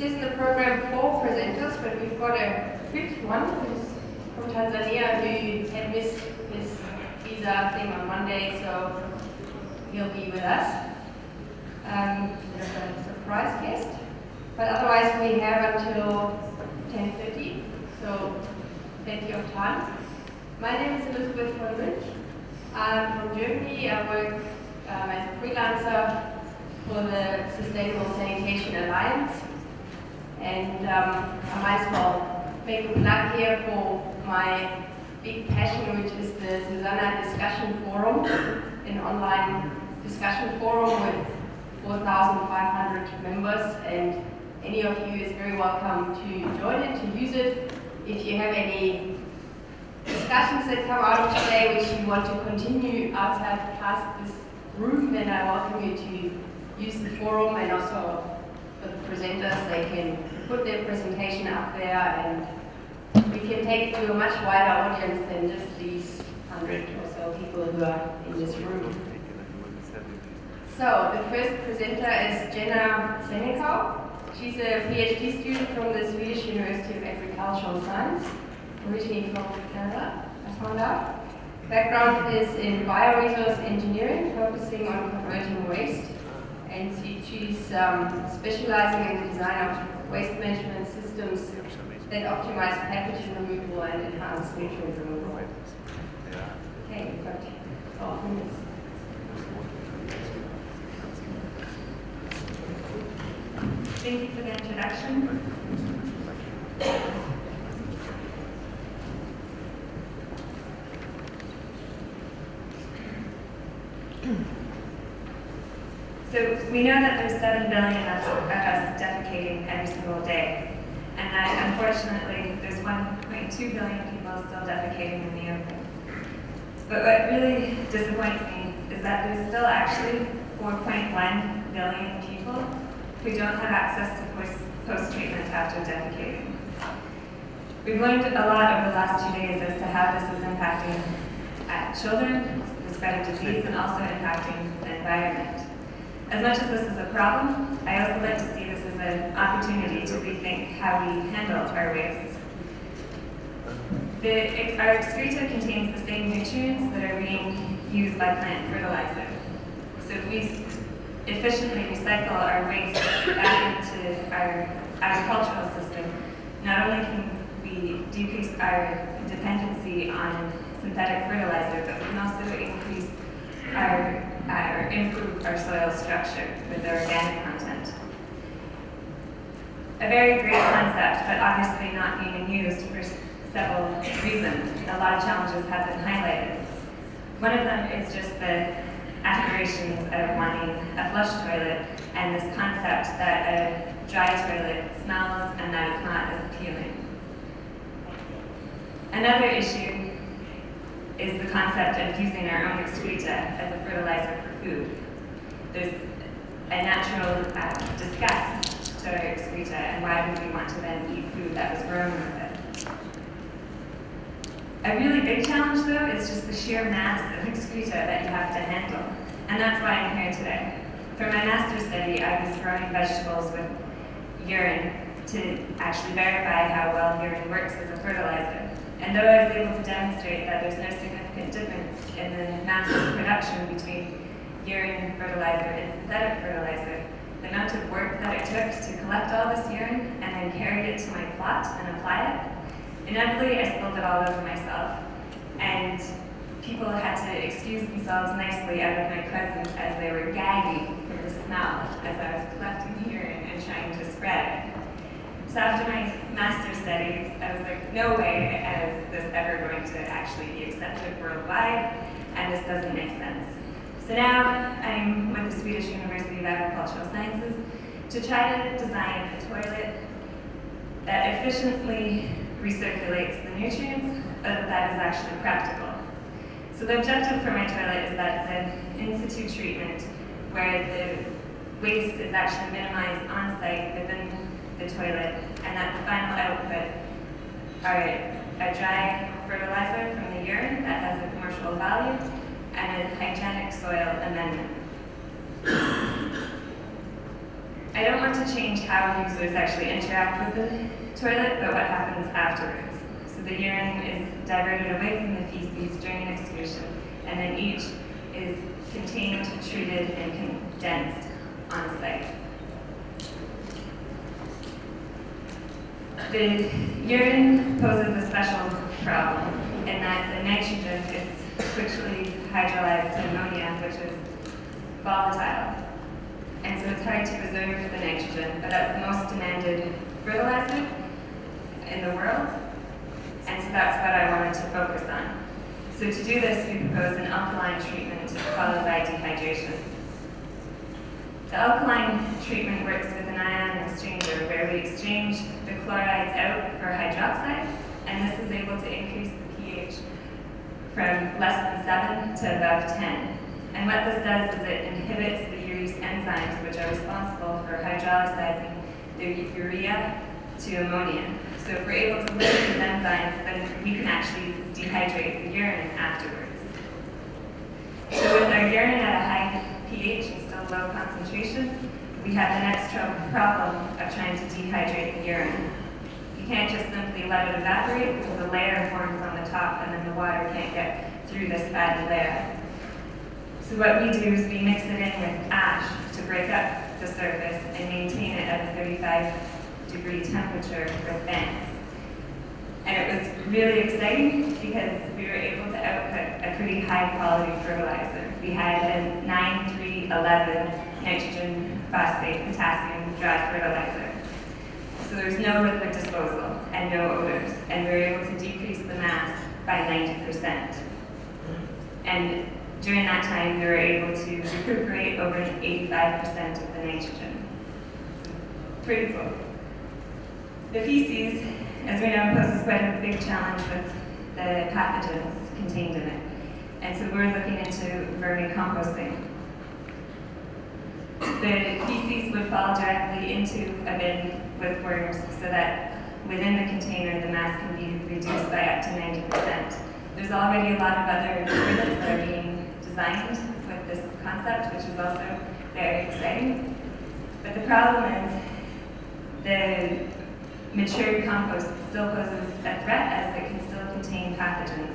says in the program four presenters, but we've got a fifth one who's from Tanzania who had missed his visa thing on Monday, so he'll be with us. Um, there's a surprise guest. But otherwise we have until 10.30, so plenty of time. My name is Elizabeth von Rich. I'm from Germany. I work um, as a freelancer for the Sustainable Sanitation Alliance. And um, I might as well make a plug here for my big passion, which is the SuSanA Discussion Forum, an online discussion forum with 4,500 members. And any of you is very welcome to join it, to use it. If you have any discussions that come out of today which you want to continue outside past this room, then I welcome you to use the forum and also for the presenters, they can put their presentation up there and we can take it to a much wider audience than just these hundred or so people who are in this room. So the first presenter is Jenna Senecal. She's a PhD student from the Swedish University of Agricultural Science originally from Canada, I found out. Background is in bioresource engineering, focusing on converting waste. And she, she's um, specializing in the design of waste management systems that optimize pathogen removal and enhance nutrient removal. Okay, we've got 12 minutes. Thank you for the introduction. So we know that there's 7 billion of us defecating every single day, and that unfortunately there's 1.2 billion people still defecating in the open. But what really disappoints me is that there's still actually 4.1 billion people who don't have access to post-treatment after defecating. We've learned a lot over the last two days as to how this is impacting uh, children, the spread of disease, and also impacting the environment. As much as this is a problem, I also like to see this as an opportunity to rethink how we handle our waste. The, our excreta contains the same nutrients that are being used by plant fertilizer. So if we efficiently recycle our waste back into our agricultural system, not only can we decrease our dependency on synthetic fertilizer, but we can also increase our or improve our soil structure with the organic content. A very great concept, but obviously not being used for several reasons. A lot of challenges have been highlighted. One of them is just the aspirations of wanting a flush toilet and this concept that a dry toilet smells and that it's not as appealing. Another issue is the concept of using our own excreta as a fertilizer food. There's a natural uh, disgust to excreta, and why would we want to then eat food that was grown with it? A really big challenge, though, is just the sheer mass of excreta that you have to handle, and that's why I'm here today. For my master's study, I was growing vegetables with urine to actually verify how well urine works as a fertilizer. And though I was able to demonstrate that there's no significant difference in the mass of production between urine fertilizer and synthetic fertilizer, the amount of work that it took to collect all this urine and then carry it to my plot and apply it, inevitably I spilled it all over myself. And people had to excuse themselves nicely out of my presence as they were gagging from the smell as I was collecting the urine and trying to spread it. So after my master's studies, I was like, no way is this ever going to actually be accepted worldwide, and this doesn't make sense. So now I'm with the Swedish University of Agricultural Sciences to try to design a toilet that efficiently recirculates the nutrients, but that is actually practical. So the objective for my toilet is that it's an in-situ treatment where the waste is actually minimized on-site within the toilet, and that the final output are a dry fertilizer from the urine that has a commercial value, and a hygienic soil amendment. I don't want to change how users actually interact with the toilet, but what happens afterwards. So the urine is diverted away from the feces during an excretion, and then each is contained, treated, and condensed on site. The urine poses a special problem in that the nitrogen is quickly hydrolyzed to ammonia, which is volatile. And so it's hard to preserve the nitrogen, but that's the most demanded fertilizer in the world. And so that's what I wanted to focus on. So to do this, we propose an alkaline treatment followed by dehydration. The alkaline treatment works with an ion exchanger where we exchange the chlorides out for hydroxides, and this is able to increase from less than 7 to above 10. And what this does is it inhibits the urease enzymes, which are responsible for hydrolyzing the urea to ammonia. So if we're able to limit these enzymes, then we can actually dehydrate the urine afterwards. So with our urine at a high pH and still low concentration, we have the next problem of trying to dehydrate the urine. Can't just simply let it evaporate because a layer forms on the top and then the water can't get through this fatty layer. So what we do is we mix it in with ash to break up the surface and maintain it at a 35 degree temperature with fans. And it was really exciting because we were able to output a pretty high quality fertilizer. We had a 9-3-11 nitrogen phosphate potassium dry fertilizer. So there's no liquid disposal and no odors, and we were able to decrease the mass by 90%. And during that time, we were able to recuperate over 85% of the nitrogen. Pretty cool. The feces, as we know, poses quite a big challenge with the pathogens contained in it. And so we're looking into vermicomposting. The feces would fall directly into a bin with worms so that within the container the mass can be reduced by up to 90%. There's already a lot of other toilets that are being designed with this concept, which is also very exciting. But the problem is the mature compost still poses a threat as it can still contain pathogens.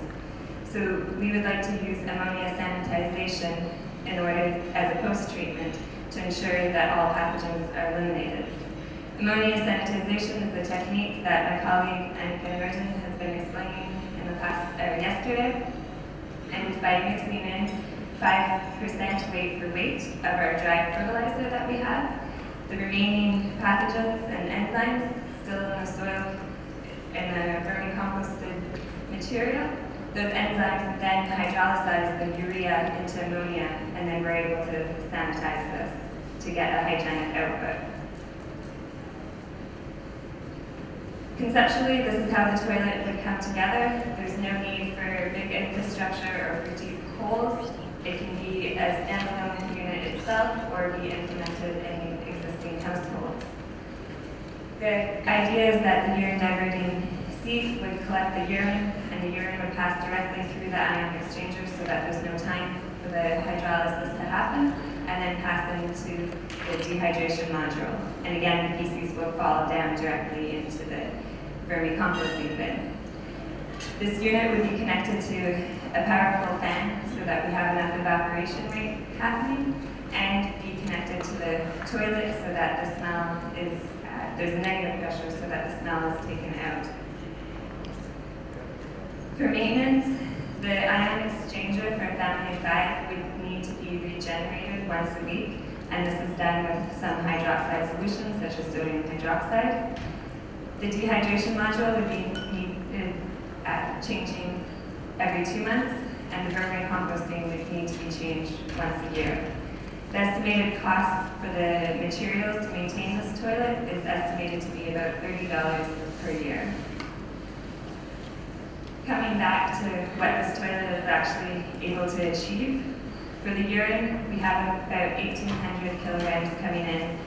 So we would like to use ammonia sanitization in order, as a post-treatment, to ensure that all pathogens are eliminated. Ammonia sanitization is a technique that my colleague Annika Merton has been explaining in the past, uh, yesterday. And by mixing in 5% weight for weight of our dry fertilizer that we have, the remaining pathogens and enzymes still in the soil in the vermicomposted material. Those enzymes then hydrolyze the urea into ammonia, and then we're able to sanitize this to get a hygienic output. Conceptually, this is how the toilet would come together. There's no need for big infrastructure or for deep holes. It can be a standalone unit itself or be implemented in existing households. The idea is that the urine diverting sieve would collect the urine, and the urine would pass directly through the ion exchanger so that there's no time for the hydrolysis to happen, and then pass into the dehydration module. And again, the feces will fall down directly into the vermicomposting bin. This unit would be connected to a powerful fan so that we have enough evaporation rate happening, and be connected to the toilet so that the smell is uh, there's a negative pressure so that the smell is taken out. For maintenance, the ion exchanger from family 5 would need to be regenerated once a week, and this is done with some hydroxide solutions such as sodium hydroxide. The dehydration module would be needed at uh, uh, changing every two months, and the vermicomposting would need to be changed once a year. The estimated cost for the materials to maintain this toilet is estimated to be about $30 per year. Coming back to what this toilet is actually able to achieve, for the urine, we have about 1,800 kilograms coming in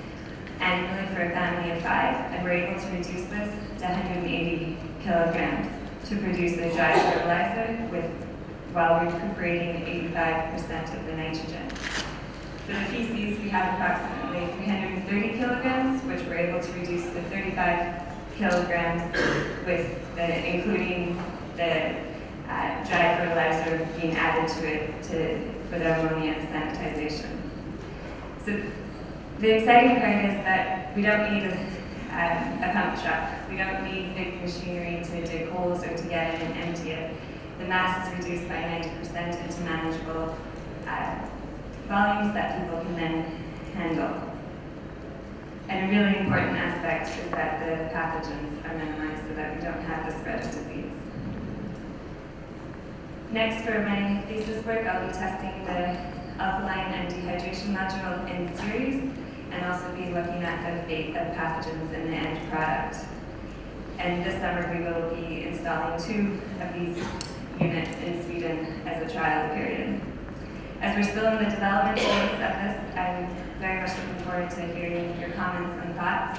annually for a family of five, and we're able to reduce this to 180 kilograms to produce a dry fertilizer with while recuperating 85% of the nitrogen. For the feces, we have approximately 330 kilograms, which we're able to reduce to 35 kilograms with the, including the uh, dry fertilizer being added to it to, for the ammonia sanitization. So the exciting part is that we don't need a, um, a pump truck. We don't need big machinery to dig holes or to get in and empty it. The mass is reduced by 90% into manageable uh, volumes that people can then handle. And a really important aspect is that the pathogens are minimized so that we don't have the spread of disease. Next, for my thesis work, I'll be testing the alkaline and dehydration module in series, and also be looking at the fate of pathogens in the end product. And this summer, we will be installing two of these units in Sweden as a trial period. As we're still in the development phase of this, I'm very much looking forward to hearing your comments and thoughts,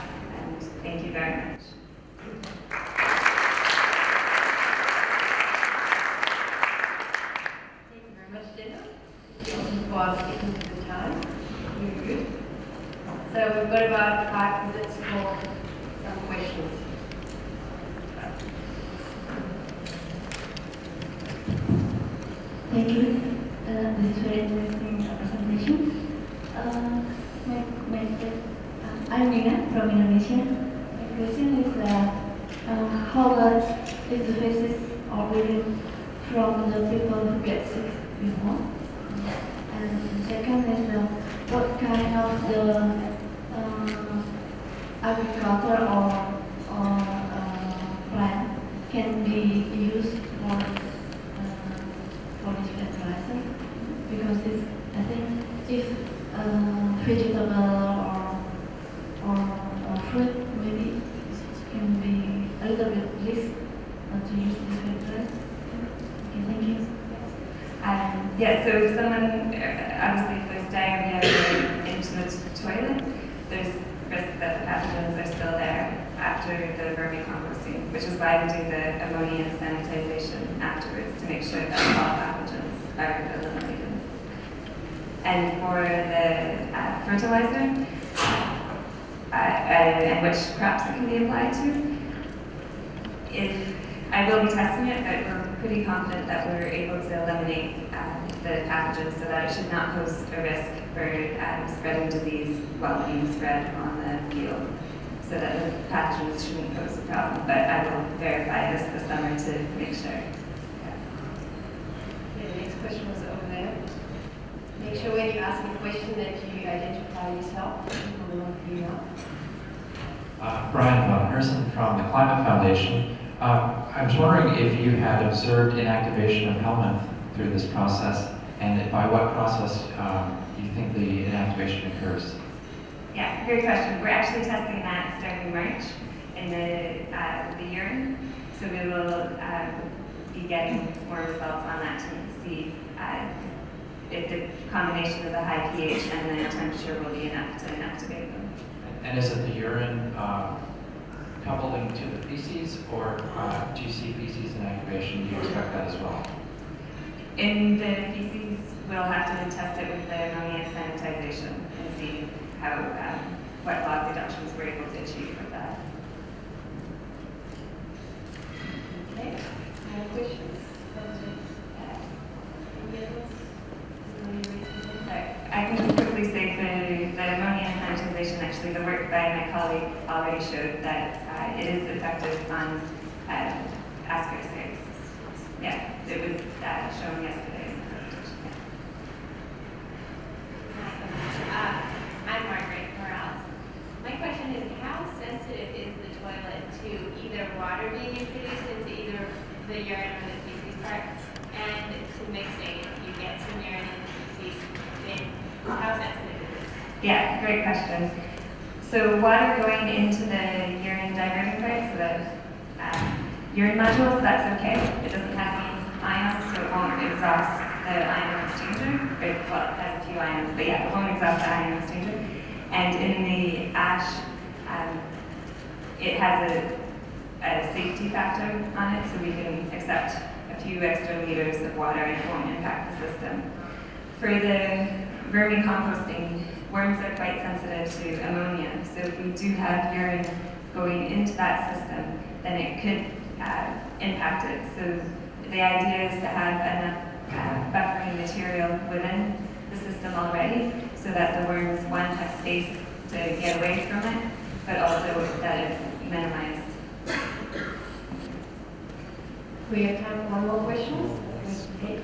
process, and by what process um, do you think the inactivation occurs? Yeah, great question. We're actually testing that starting March in the, uh, the urine. So we will uh, be getting more results on that to see uh, if the combination of the high pH and the temperature will be enough to inactivate them. And is it the urine uh, coupled into the feces, or uh, do you see feces inactivation? Do you expect that as well? In the feces, we'll have to test it with the ammonia sanitization and see how, um, what log reductions we're able to achieve with that. Okay. Any questions? I can just quickly say the, the ammonia sanitization, actually, the work by my colleague already showed that uh, it is effective on uh. Yeah, it was uh, shown yesterday in the presentation. Uh, I'm Margaret Morales. My question is, how sensitive is the toilet to either water being introduced into either the urine or the feces part, and to mixing? If you get some urine in the feces, then how sensitive is it? Yeah, great question. So water going into the urine diverting part, so the um, urine modules, that's okay. It doesn't won't exhaust the ion exchanger. It, well, it has a few ions, but yeah, it won't exhaust the ion exchanger. And in the ash, um, it has a, a safety factor on it, so we can accept a a few extra liters of water and it won't impact the system. For the vermicomposting, worms are quite sensitive to ammonia, so if we do have urine going into that system, then it could uh, impact it. So the idea is to have enough uh, buffering material within the system already, so that the worms, one, have space to get away from it, but also that it's minimized. We have time for one more question. Okay.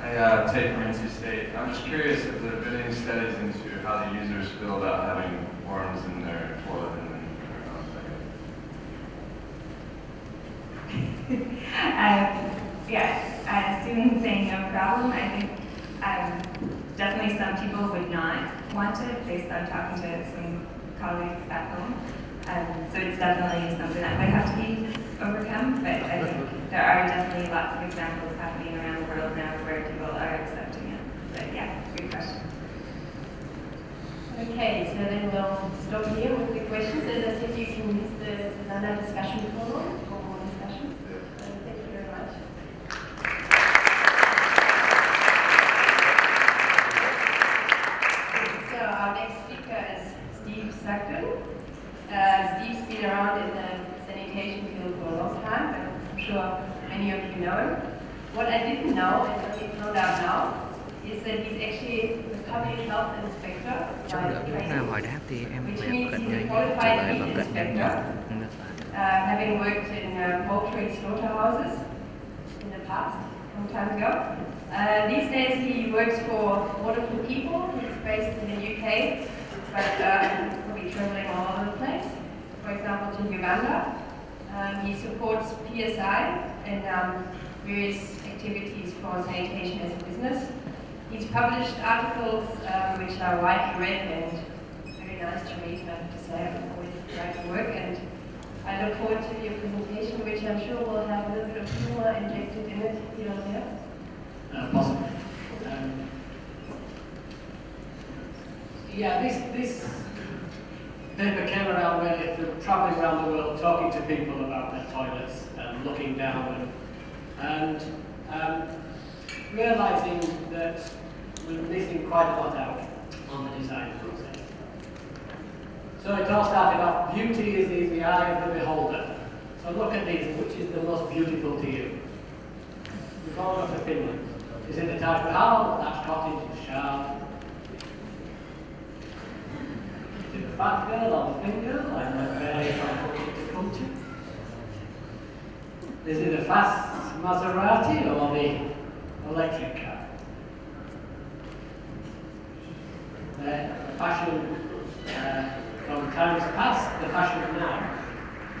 I uh, take from NC State. I'm just curious if there have been any studies into how the users feel about having worms in their toilet and then their house, um, yeah, uh, students saying no problem. I think um, definitely some people would not want it based on talking to some colleagues back home. Um, so it's definitely something that would have to be overcome, but I think there are definitely lots of examples happening around the world now where people are accepting it. But yeah, good question. Okay, so then we'll stop here with the questions, and I think you can use the SuSanA discussion forum for more discussion. So thank you very much. So our next speaker is Steve Sugden. Uh, Steve's been around in the sanitation field for a long time, but I'm sure many of you know. What I didn't know, and what we found out now, is that he's actually the public health inspector Trong đợt lúc nào hỏi đáp thì em Which sẽ means cận he's a nhanh trả qualified lời và cận nhanh inspector, nhất. Uh, having worked in uh, poultry slaughterhouses in the past, long time ago. Uh, these days he works for Water for People, he's based in the UK, but uh, will be traveling all over the place. For example, to Uganda. Um, he supports PSI and um, various activities for sanitation as a business. He's published articles um, which are widely read and very nice to read, I have to say. I've always liked the work and I look forward to your presentation, which I'm sure will have a little bit of humor injected in it here and there. uh, possible. Um, yeah, this this paper came around when it was travelling around the world, talking to people about their toilets and looking down and, um, realising that we're missing quite a lot out on the design process. So it all started off, beauty is in the eye of the beholder. So look at these, which is the most beautiful to you? We've all got opinions. Is it the Taj Mahal, Taj Cottage, the Shard? Is it the fat girl or girl? I'm not really from come to. Is it the fast Maserati or the electric car? The fashion uh, from times past, the fashion of now.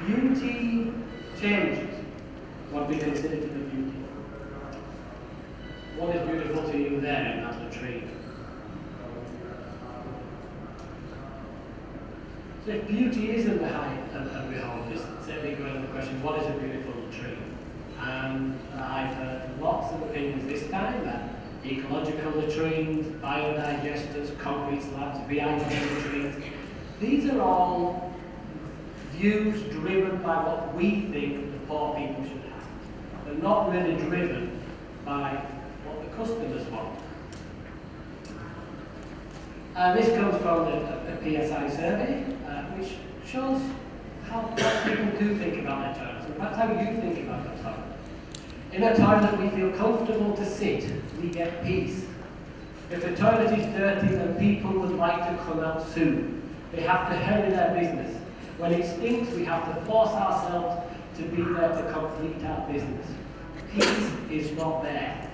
Beauty changes what we consider to be beauty. What is beautiful to you there in that latrine? So if beauty is in the height of, of behold, just simply go into the question, what is a beautiful tree? And I've heard lots of opinions this time that ecological latrines, biodigesters, concrete slabs, VIP latrines, these are all views driven by what we think the poor people should have. They're not really driven by what the customers want. And this comes from the, the PSI survey, uh, which shows how people do think about their toilets, and that's how you think about your toilet. In a toilet, we feel comfortable to sit, we get peace. If the toilet is dirty, then people would like to come out soon. They have to hurry their business. When it stinks, we have to force ourselves to be there to complete our business. Peace is not there.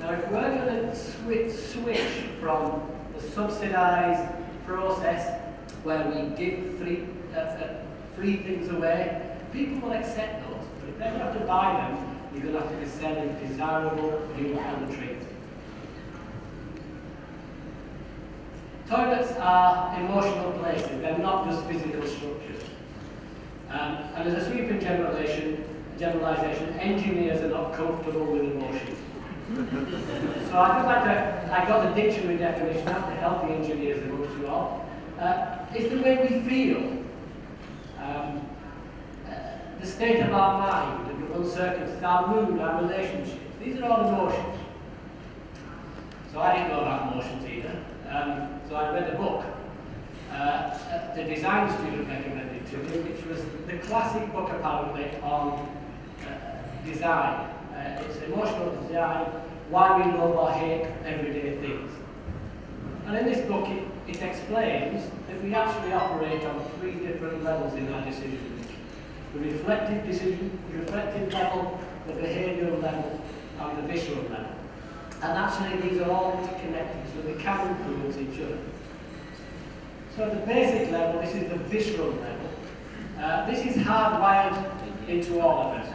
Now, if we're going to switch, from the subsidised process where we give free, uh, uh, free things away, people will accept those. But if they have to buy them, you're going to have to be selling desirable, beautiful treats. Toilets are emotional places, they're not just physical structures. Um, and as a sweeping generalization, generalization, engineers are not comfortable with emotions. So I just like to, I got the dictionary definition out to help the engineers amongst you all. Uh, it's the way we feel. Um, uh, the state of our mind, the uncertainty, our mood, our relationships. These are all emotions. So I didn't know about emotions either. Um, so I read a book. Uh, the design student recommended to me, which was the classic book apparently on uh, design. Uh, it's emotional design, why we love or hate everyday things. And in this book, it, it explains that we actually operate on three different levels in our decision making. The reflective decision, the reflective level, the behavioural level, and the visual level. And actually these are all interconnected, so they can influence each other. So at the basic level, this is the visual level. Uh, this is hardwired into all of us.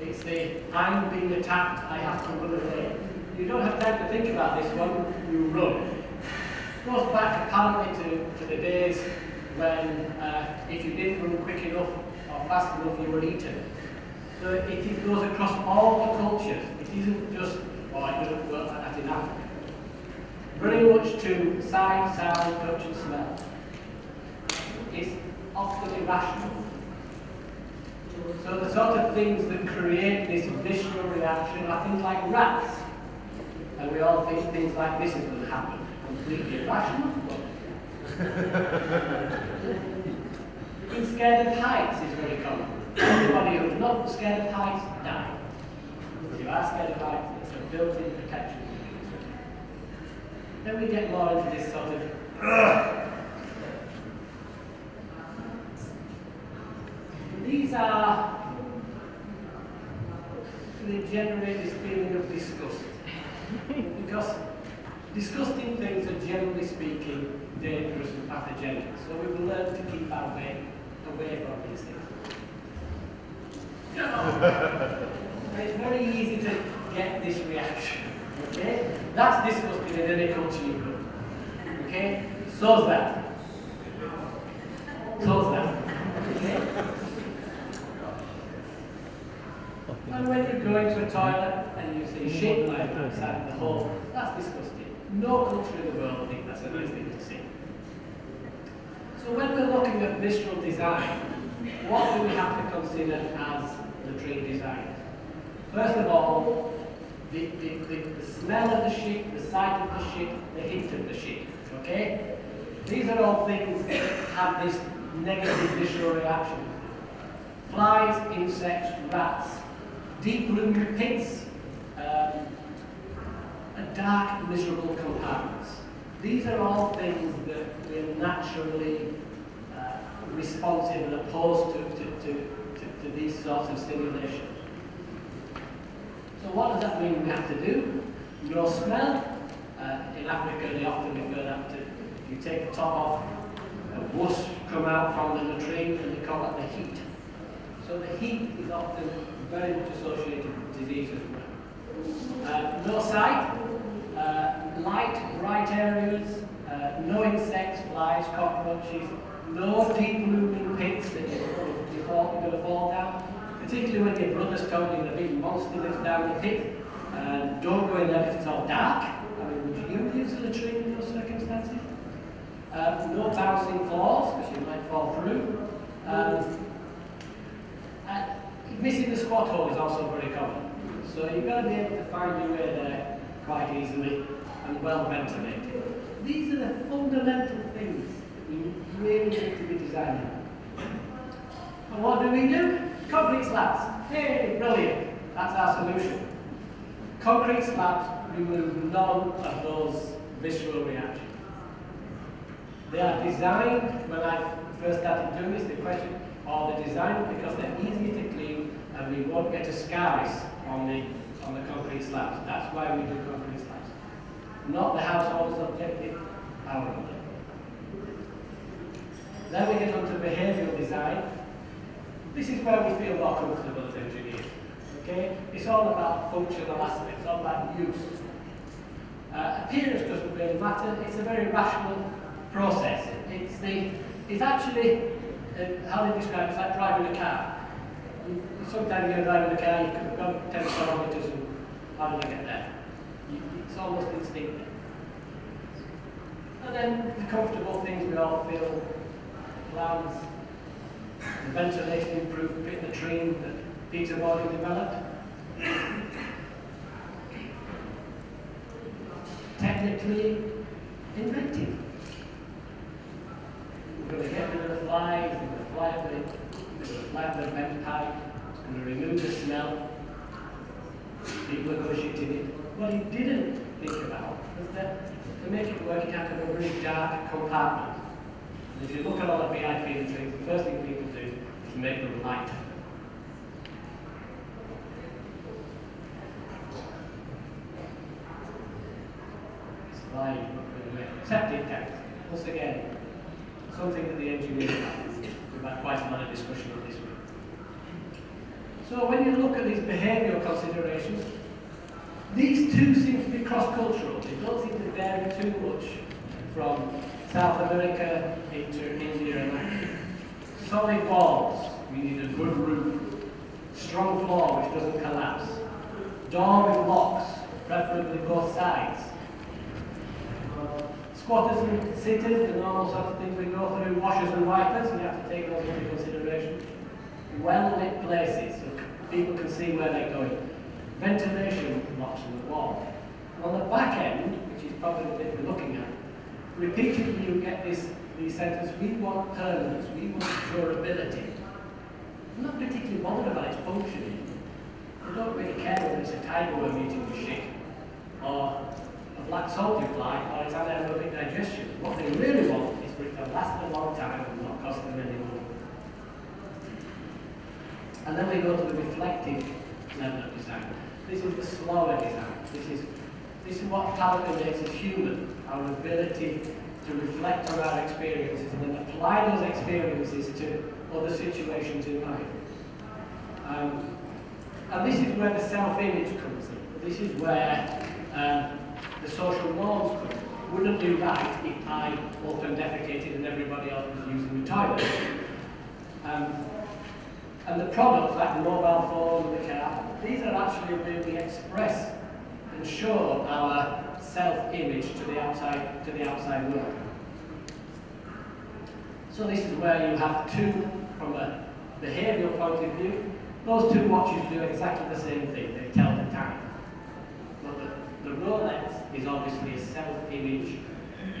It's the I'm being attacked, I have to run away. You don't have time to think about this one, you run. It goes back apparently to, to the days when uh, if you didn't run quick enough or fast enough, you were eaten. So it, it goes across all the cultures. It isn't just, oh, it doesn't work like that in Africa. Very much to sight, sound, touch and smell. It's often irrational. So the sort of things that create this visceral reaction are things like rats. And we all think things like this is going to happen. Completely irrational. Being scared of heights is very common. Everybody who's not scared of heights, die. If you are scared of heights, it's a built-in protection. Then we get more into this sort of. These are they generate this feeling of disgust. because disgusting things are generally speaking dangerous and pathogenic. So we will learn to keep our way away from these things. it's very easy to get this reaction. Okay? That's disgusting in any culture you go. Okay? So's that. So's that. Okay? And when you go into a toilet and you see shit lying outside the hole, that's disgusting. No culture in the world would think that's a nice thing to see. So when we're looking at visual design, what do we have to consider as the latrine design? First of all, the, the, the, the smell of the shit, the sight of the shit, the hint of the shit. Okay? These are all things that have this negative visual reaction. Flies, insects, rats, deep roomy pits, um, dark, miserable compartments. These are all things that we're naturally uh, responsive and opposed to, to, to, to, to these sorts of stimulation. So what does that mean we have to do? No smell. Uh, in Africa, they often refer that to, if you take the top off, a wuss come out from the latrine and they call that the heat. So the heat is often very much associated with disease as well. Uh, no sight, uh, light, bright areas, uh, no insects, flies, cockroaches, no deep moving pits that you're going to fall down. Particularly when your brother's told you the big monster lives down the pit. Uh, don't go in there if it's all dark. I mean, would you use a latrine in those circumstances? Uh, no bouncing floors, because you might fall through. Um, missing the squat hole is also very common. So you've got to be able to find your way there quite easily and well ventilated. These are the fundamental things that we really need to be designing. And what do we do? Concrete slabs. Hey, brilliant. That's our solution. Concrete slabs remove none of those visual reactions. They are designed, when I first started doing this, the question, are the design because they're easy to clean and we won't get a scaries on the, on the concrete slabs. That's why we do concrete slabs. Not the householder's objective, our objective. Then we get on to behavioural design. This is where we feel more comfortable as engineers. Okay? It's all about functional aspects, it's all about use. Uh, appearance doesn't really matter, it's a very rational process. It's the it's actually uh, how they describe it, it's like driving a car. You, sometimes you're driving a car, you can go 10 kilometers and how do I get there? You, it's almost instinctive. And then the comfortable things we all feel, the plans, the ventilation improved, in the tree, Peter Peterborough developed. Technically inventive. We're going to get rid of the flies, we're going to fly the, we're going to the vent pipe, we're going to remove the smell. People are negotiating it. What he didn't think about was that to make it work, it had to have a really dark compartment. And if you look at all the VIP things, the first thing people do is make them light. Slide, septic tanks. Once again, something that the engineers have. We've had quite a lot of discussion on this one. So when you look at these behavioural considerations, these two seem to be cross-cultural. They don't seem to vary too much from South America into India and Africa. Solid walls, we need a good roof. Strong floor which doesn't collapse. Door with locks, preferably both sides. Squatters and sitters, the normal sort of things we go through, washers and wipers, you have to take those into consideration. Well-lit places, so people can see where they're going. Ventilation blocks in the wall. And on the back end, which is probably the bit we're looking at, repeatedly you get this, these sentences, we want permanence, we want durability. I'm not particularly bothered about its functioning. They don't really care whether it's a tiger worm eating the shit, or black soldier fly, or it's anaerobic digestion. What they really want is for it to last a long time and not cost them any money. And then we go to the reflective level of design. This is the slower design. This is, this is what apparently makes us human, our ability to reflect on our experiences and then apply those experiences to other situations in life. Um, and this is where the self-image comes in. This is where um, the social norms. Wouldn't do right if I open defecated and everybody else was using the toilet. Um, and the products, like the mobile phone the car, these are actually we express and show our self-image to the outside to the outside world. So this is where you have two, from a behavioural point of view, those two watches do exactly the same thing, they tell the time. The, the Rolex is obviously a self-image,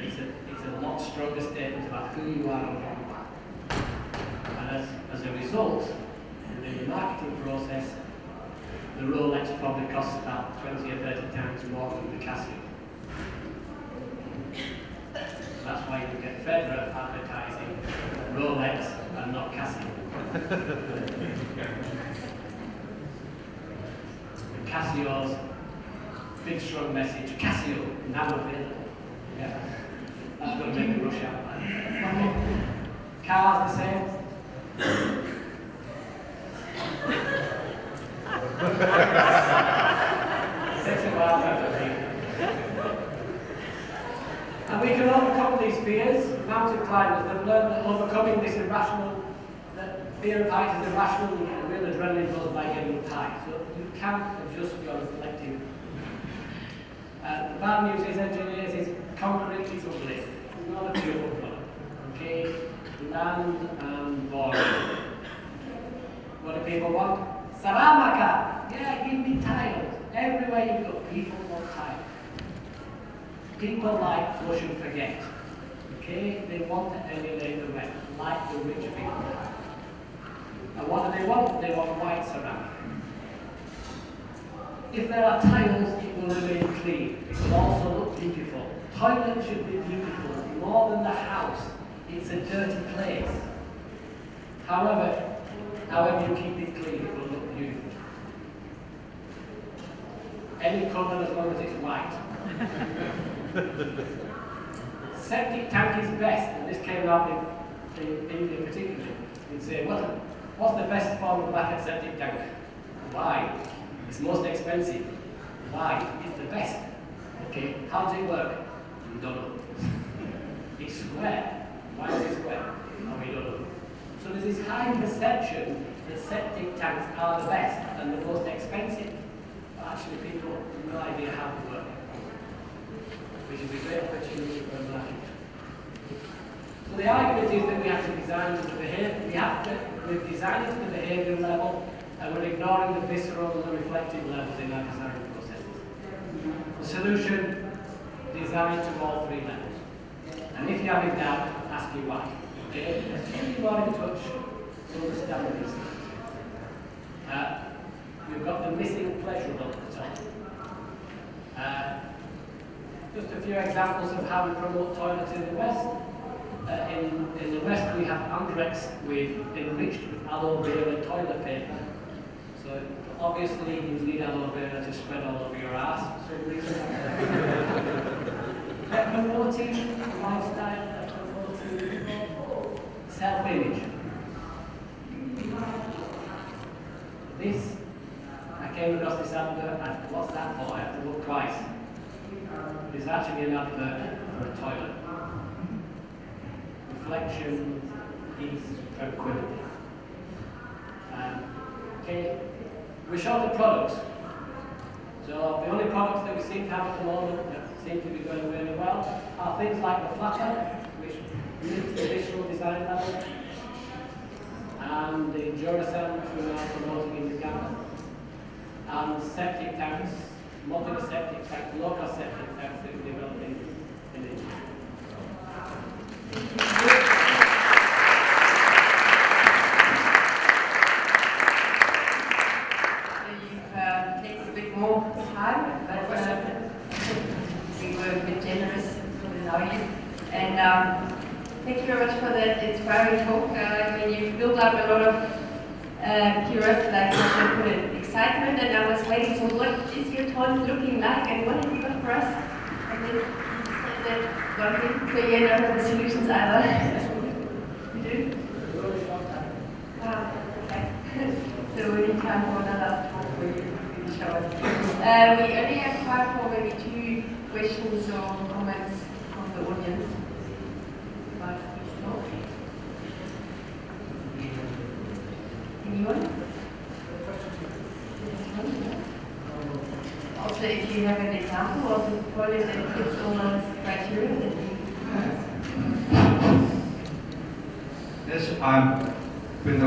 it's a, it's a lot stronger statement about who you are and what you are. And as, as a result, in the marketing process, the Rolex probably costs about 20 or 30 times more than the Casio. That's why you get Federer advertising Rolex and not Casio. Casio's big strong message, Casio, now available. Yeah. That's going to make me rush out. Cars the same. A to. And we can overcome these fears. Mountain climbers have learned that overcoming this irrational, fear of height is irrational, you get a real adrenaline buzz by getting high. So you can adjust your reflective. Uh, the bad news is engineers is concrete is ugly. It's not a beautiful product. Okay? Land and water. What do people want? Saramaka! Yeah, give me tiles. Everywhere you go, people want tiles. People like flush and forget. Okay? They want to emulate the web, like the rich people. And what do they want? They want white ceramic. If there are tiles, it will remain clean. It will also look beautiful. Toilet should be beautiful, more than the house. It's a dirty place. However, however you keep it clean, it will look beautiful. Any colour as long as it's white. Septic tank is best, and this came out in, in India particularly. You'd say, what, what's the best form of backup septic tank? Why? It's most expensive. Why? It's the best. Okay, how does it work? We don't know. it's square. Why is it square? Oh, we don't know. So there's this high perception that septic tanks are the best and the most expensive. But actually people have no idea how they work. Which is a great opportunity for a. So the argument is that we have to design to the behavior, we have to, we've to the behavior level, and we're ignoring the visceral and the reflective levels in our design processes. The solution, design to all three levels. And if you have a doubt, ask your why. Okay? If you are in touch, understand these things. Uh, we've got the missing pleasurable at the top. Uh, just a few examples of how we promote toilets in the West. Uh, in, in the West, we have Andrex with enriched with aloe vera toilet paper. So obviously, you need aloe vera to spread all over your ass for some reason. Promoting lifestyle, promoting self-image. This, I came across this advert, and what's that for? I have to look twice. It's actually an advert for a toilet. Reflection, peace, tranquility. Um, okay, we show the products. So the only products that we seem to have at the moment that seem to be going really well are things like the flatter, which meets the visual design level, and the Duracell, which we're now promoting in Uganda, and septic tanks, modular septic tanks, local septic tanks that we're developing in India.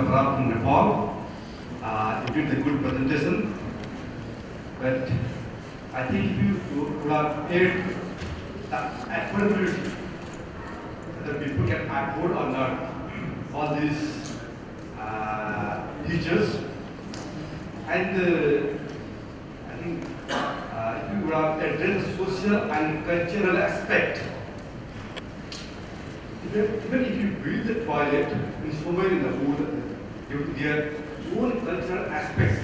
contrato no o their own cultural aspects.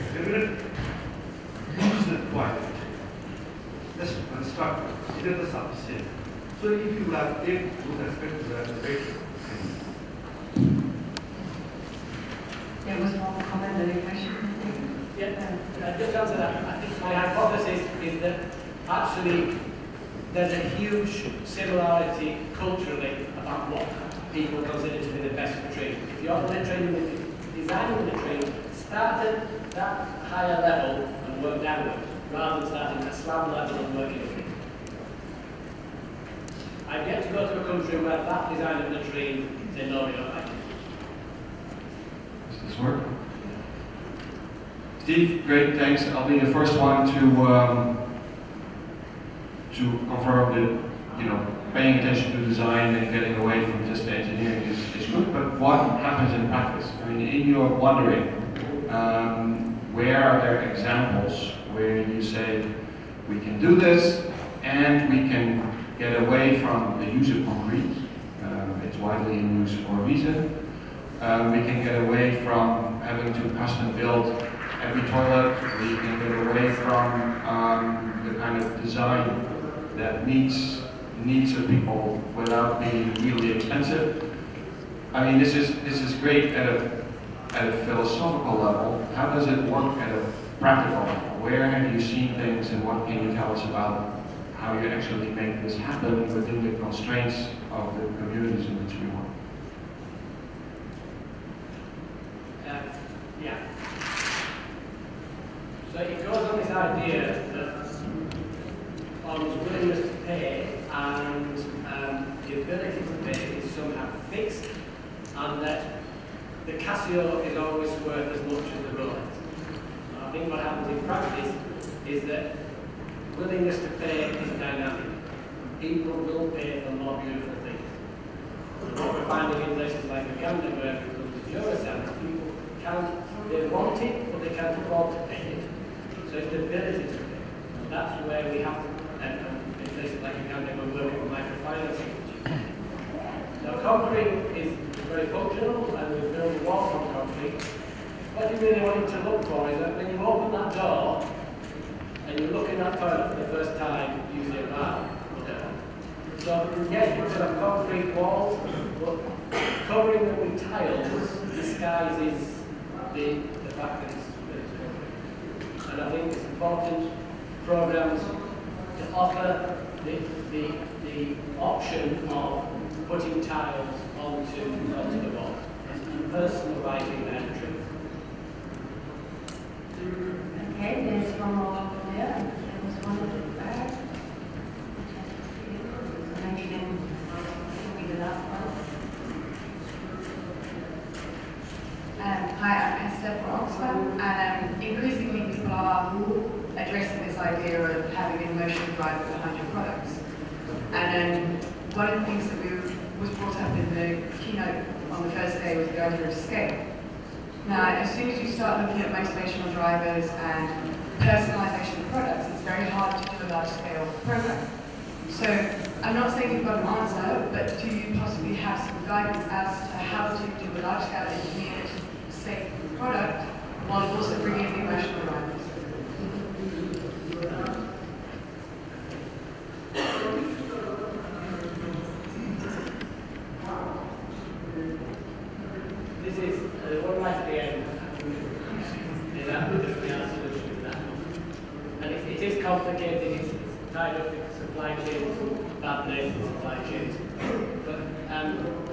One to um, to confirm that you know paying attention to design and getting away from just engineering is, is good. But what happens in practice? I mean, in your wondering, um, where are there examples where you say we can do this and we can get away from the use of concrete? Um, it's widely in use for a reason. Um, we can get away from having to custom build every toilet. We can get away from um, the kind of design that meets needs of people without being really expensive. I mean, this is this is great at a at a philosophical level. How does it work at a practical level? Where have you seen things, and what can you tell us about how you actually make this happen within the constraints of the communities in which we work? Uh, yeah. So it goes on this idea that on willingness to pay and um, the ability to pay is somehow fixed and that the Casio is always worth as much as the Rolex. I think what happens in practice is that willingness to pay is dynamic. People will pay for more beautiful things. And what we're finding in places like Uganda where it comes to is people can't, they want it, but they can't afford to pay it. So it's the ability to pay. And that's where we have to, and, and in places like Uganda we're working with microfinancing. Now concrete is very functional and we build a from concrete. What you really want to look for is that when you open that door and you look in that toilet for the first time, usually a bar, whatever. So yes, you could have concrete walls, but covering them with tiles disguises the, the fact that it's. And I think it's important programs to offer the, the, the option of putting tiles onto, onto the wall and personalising the entrance. Okay, there's one more there, there was one at the back. Uh, will be the last one. Um, hi, I'm Esther from and um, increasingly people are addressing this idea of having an emotional driver behind your products. And um, one of the things that we, was brought up in the keynote on the first day was the idea of scale. Now, as soon as you start looking at motivational drivers and personalization of products, it's very hard to do a large-scale program. So I'm not saying you've got an answer, but do you possibly have some guidance as to how to do a large-scale engineered, safe product while also bringing in the emotional drivers? This is uh, one right at the end. And that would be our solution to that. And it, it is complicated, it's, it's tied up with supply chains, bad names in supply chains. But um,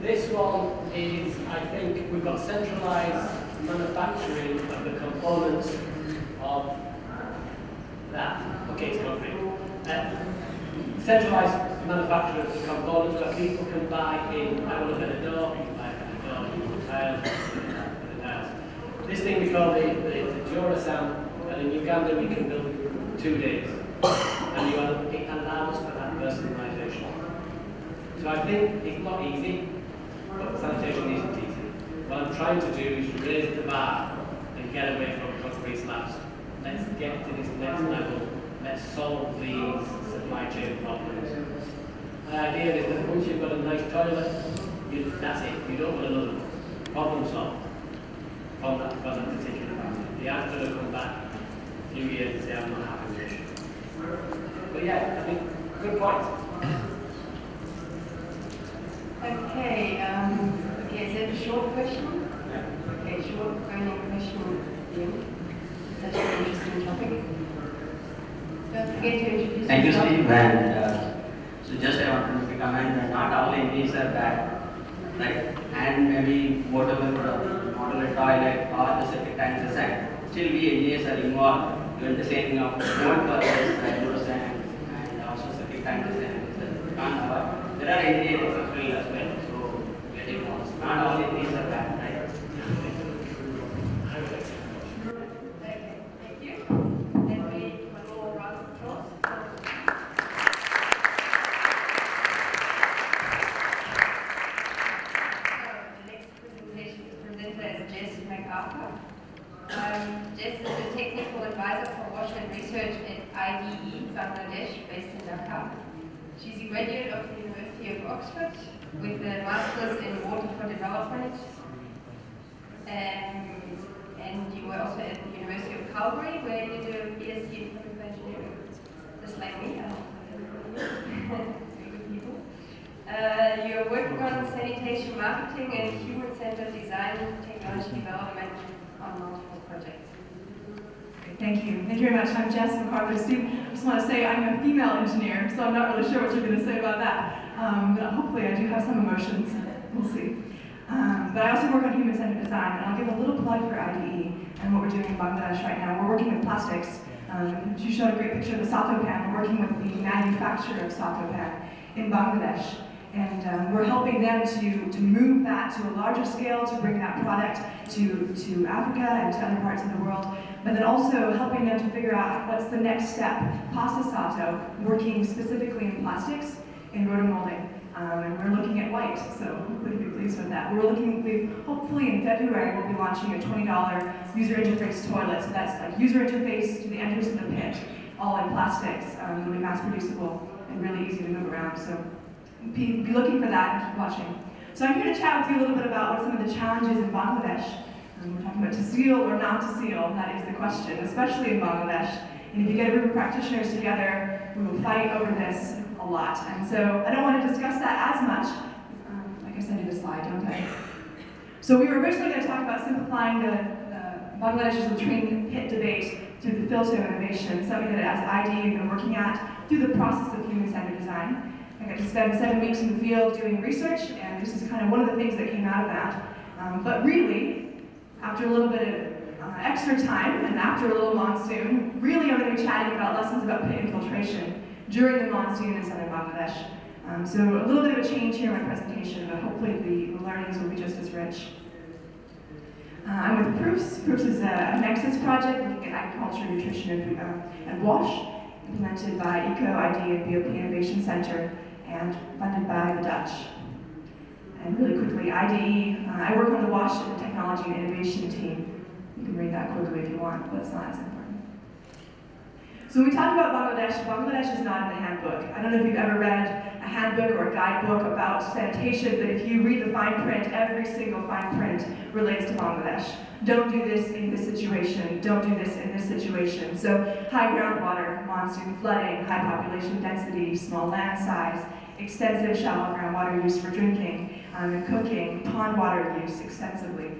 this one is, I think, we've got centralized manufacturing of the components of that. Okay, it's concrete. Uh, centralized manufacture of the components where people can buy in, I want a better door, you can buy a better door, you can tiles, you can buy better tiles. This thing we call the, the, the Durasam, in Uganda we can build in two days. And you allows for that personalization. So I think it's not easy, but sanitation isn't easy. What I'm trying to do is raise the bar and get away from concrete slabs. Let's get to this next level. Let's solve these supply chain problems. The idea is that once you've got a nice toilet, you, that's it. You don't want another one. Problem solved from that, from that particular matter. The answer will come back a few years and say, I'm not happy with this. But yeah, I think, good point. Okay, um, okay, is that a short question? Yeah. Okay, short, burning question. Ian. Such an interesting topic. Don't forget to introduce Thank you. Steve. And uh, so just I want to make a comment that not all engineers are bad, right? And maybe whatever uh, model a toilet or the septic tank design, still we engineers are involved in the of road for this, uh, and also tank design. So, can't. There are engineers as well as well, so are involved. Not all engineers are bad, right? Okay, thank you. Then we have a little round of applause. So, the next presentation is presenter is Jess MacArthur. Um, Jess is a technical advisor for Washington Research at IDE, Bangladesh, based in Dhaka. She's a graduate of the University of Oxford with a Master's in Water for Development. Um, and you were also at the University of Calgary, where you did a BSc in chemical engineering, just like me. Uh, you're working on sanitation marketing and human-centered design technology development. Thank you. Thank you very much. I'm Jess MacArthur. Steve, I just want to say I'm a female engineer, so I'm not really sure what you're going to say about that. Um, but hopefully I do have some emotions. We'll see. Um, but I also work on human-centered design, and I'll give a little plug for IDE and what we're doing in Bangladesh right now. We're working with plastics. Um, you showed a great picture of the Sato pan. We're working with the manufacturer of Sato pan in Bangladesh. And um, we're helping them to, to move that to a larger scale, to bring that product to, to Africa and to other parts of the world. But then also helping them to figure out what's the next step. Pasta Sato, working specifically in plastics in rotomolding. Um, and we're looking at white, so hopefully be pleased with that. We're looking, we, hopefully in February, we'll be launching a $20 user interface toilet. So that's like user interface to the entrance of the pit, all in plastics. Um, it'll mass producible and really easy to move around. So be, be looking for that and keep watching. So I'm here to chat with you a little bit about what some of the challenges in Bangladesh. Um, we're talking about to seal or not to seal, that is the question, especially in Bangladesh. And if you get a group of practitioners together, we will fight over this a lot. And so I don't want to discuss that as much. Um, I guess I need a slide, don't I? So we were originally going to talk about simplifying the uh, Bangladesh's latrine pit debate through the filter innovation, something that as ID we've been working at through the process of human-centered design. I got to spend seven weeks in the field doing research, and this is kind of one of the things that came out of that. Um, but really, after a little bit of uh, extra time and after a little monsoon, really I'm going to be chatting about lessons about pit infiltration during the monsoon in southern Bangladesh. Um, so a little bit of a change here in my presentation, but hopefully the, learnings will be just as rich. Uh, I'm with Proofs. Proofs is a, a, Nexus project looking at agriculture, nutrition, and, uh, and WASH, implemented by ICCO, IDE, and BOP Innovation Center, and funded by the Dutch. And really quickly, IDE, uh, I work on the WASH Technology and Innovation team. You can read that quickly if you want, but it's not as important. So when we talk about Bangladesh, Bangladesh is not in the handbook. I don't know if you've ever read a handbook or a guidebook about sanitation, but if you read the fine print, every single fine print relates to Bangladesh. Don't do this in this situation, don't do this in this situation. So high groundwater, monsoon flooding, high population density, small land size, extensive shallow groundwater use for drinking um, and cooking, pond water use extensively.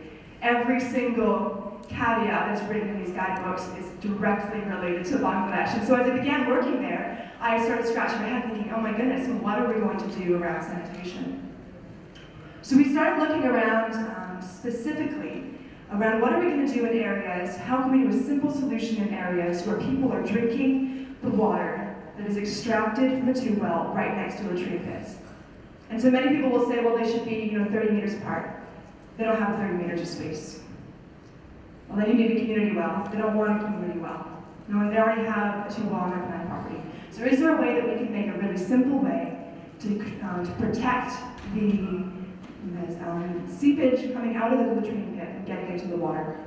Every single caveat that's written in these guidebooks is directly related to Bangladesh. And so as I began working there, I started scratching my head thinking, oh my goodness, what are we going to do around sanitation? So we started looking around um, specifically around what are we going to do in areas, how can we do a simple solution in areas where people are drinking the water that is extracted from a tube well right next to latrine pits. And so many people will say, well, they should be you know, 30 meters apart. They don't have 30 meters of space. Well, then you need a community well. They don't want a community well. No, they already have a tube well on their property. So is there a way that we can make a really simple way to, um, to protect the, um, seepage coming out of the latrine pit and getting into the water?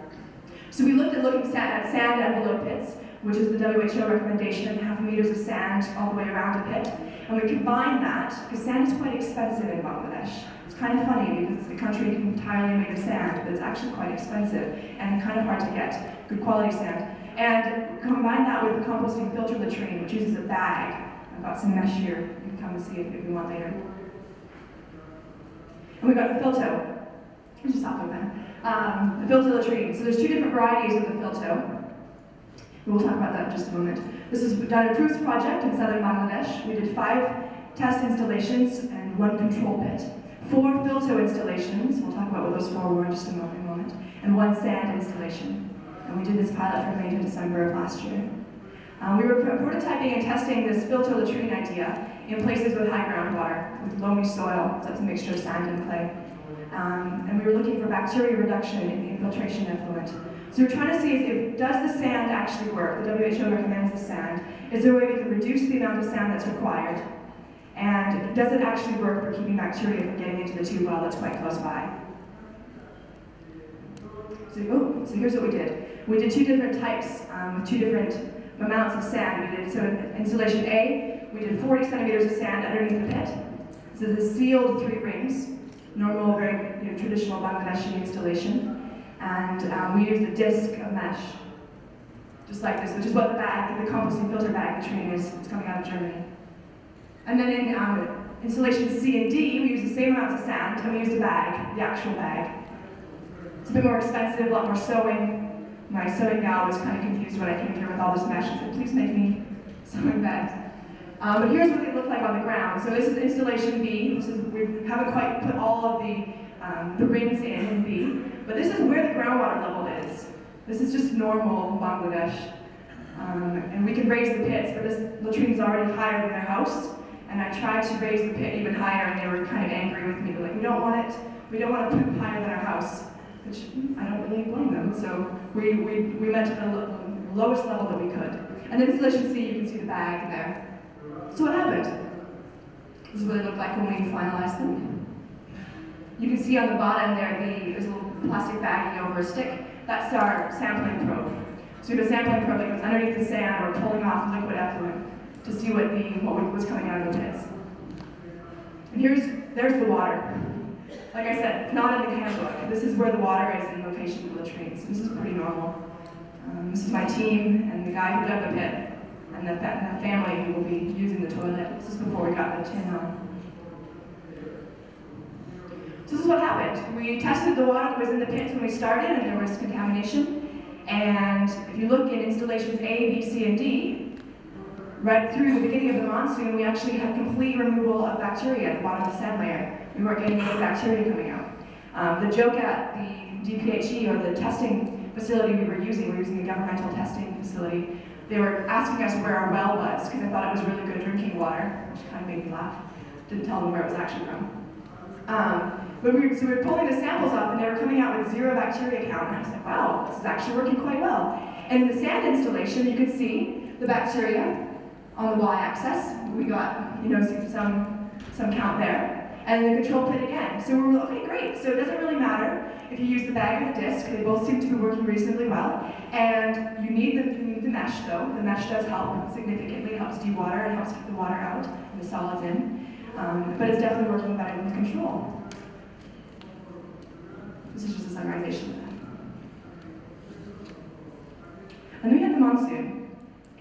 So we looked at looking at sand envelope pits, which is the WHO recommendation of half meters of sand all the way around a pit. And we combine that, because sand is quite expensive in Bangladesh. It's kind of funny because the country entirely made of sand, but it's actually quite expensive and kind of hard to get good quality sand. And combine that with the composting filter latrine, which uses a bag. I've got some mesh here. You can come and see it if you want later. And we've got the filto. Just stop there then. Um, the filter latrine. So there's two different varieties of the filto. We'll talk about that in just a moment. This is a Proofs project in southern Bangladesh. We did five test installations and one control pit four filter installations, we'll talk about what those four were in just a moment, and one sand installation. And we did this pilot from May to December of last year. Um, we were prototyping and testing this filter latrine idea in places with high groundwater, with loamy soil, so that's a mixture of sand and clay. Um, and we were looking for bacteria reduction in the infiltration effluent. So we're trying to see if, does the sand actually work? The WHO recommends the sand. Is there a way we can reduce the amount of sand that's required? And does it actually work for keeping bacteria from getting into the tube well that's quite close by? So, oh, so here's what we did. We did two different types um, with two different amounts of sand. We did, so in installation A, we did 40 centimeters of sand underneath the pit. So this is sealed three rings, normal, very you know, traditional Bangladeshi installation. And um, we used a disc of mesh, just like this, which is what the bag, the composting filter bag, train is. It's coming out of Germany. And then in um, installation C and D, we used the same amounts of sand, and we used a bag, the actual bag. It's a bit more expensive, a lot more sewing. My sewing gal was kind of confused when I came here with all this mesh and said, please make me sewing bags. Um, but here's what they look like on the ground. So this is installation B. This is, we haven't quite put all of the, um, the rings in in B. But this is where the groundwater level is. This is just normal Bangladesh. Um, and we can raise the pits, but this latrine is already higher than their house. And I tried to raise the pit even higher, and they were kind of angry with me. They're like, we don't want it, we don't want to poop higher than our house. which I don't really blame them. So we, we, we met at the lo- lowest level that we could. And then C, you can see the bag there. So what happened? This is what it looked like when we finalized them. You can see on the bottom there, the, there's a little plastic baggie over a stick. That's our sampling probe. So we have a sampling probe that goes underneath the sand or pulling off liquid effluent to see what the what was coming out of the pits. And here's there's the water. Like I said, not in the handbook. This is where the water is in location of the latrines. This is pretty normal. Um, this is my team and the guy who dug the pit and the, fa- the family who will be using the toilet. This is before we got the tin on. This is what happened. We tested the water that was in the pits when we started and there was contamination. And if you look in installations A, B, C, and D, right through the beginning of the monsoon, we actually had complete removal of bacteria at the bottom of the sand layer. We weren't getting any bacteria coming out. Um, the joke at the DPHE, or the testing facility we were using, we were using a governmental testing facility, they were asking us where our well was, because they thought it was really good drinking water, which kind of made me laugh. Didn't tell them where it was actually from. Um, we so we were pulling the samples up, and they were coming out with zero bacteria count, and I was like, wow, this is actually working quite well. And in the sand installation, you could see the bacteria on the y-axis. We got, you know, some, some count there. And the control pit again. So we were okay, great. So it doesn't really matter if you use the bag or the disc. They both seem to be working reasonably well. And you need the, you need the mesh though. The mesh does help significantly. It helps dewater. It helps keep the water out and the solids in. Um, but it's definitely working better than the control. This is just a summarization of that. And then we had the monsoon.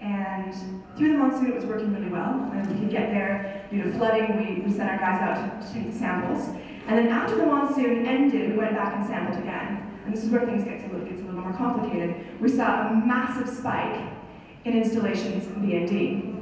And through the monsoon, it was working really well. And we could get there due to flooding. We, we sent our guys out to, to take the samples. And then after the monsoon ended, we went back and sampled again. And this is where things get a little, gets a little more complicated. We saw a massive spike in installations in B and D.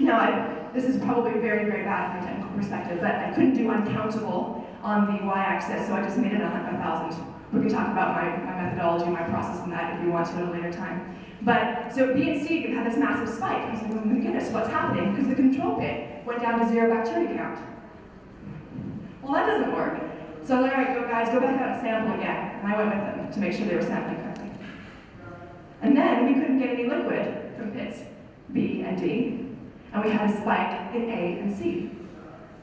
Now, I, this is probably very, very bad from a technical perspective, but I couldn't do uncountable on the y-axis, so I just made it a 1,000. We can talk about my, my methodology, my process in that if you want to at a later time. But, so B and C had this massive spike. I was like, oh my goodness, what's happening? Because the control pit went down to zero bacteria count. Well, that doesn't work. So I was like, all right, go guys, go back out and sample again. And I went with them to make sure they were sampling correctly. And then we couldn't get any liquid from pits B and D. And we had a spike in A and C.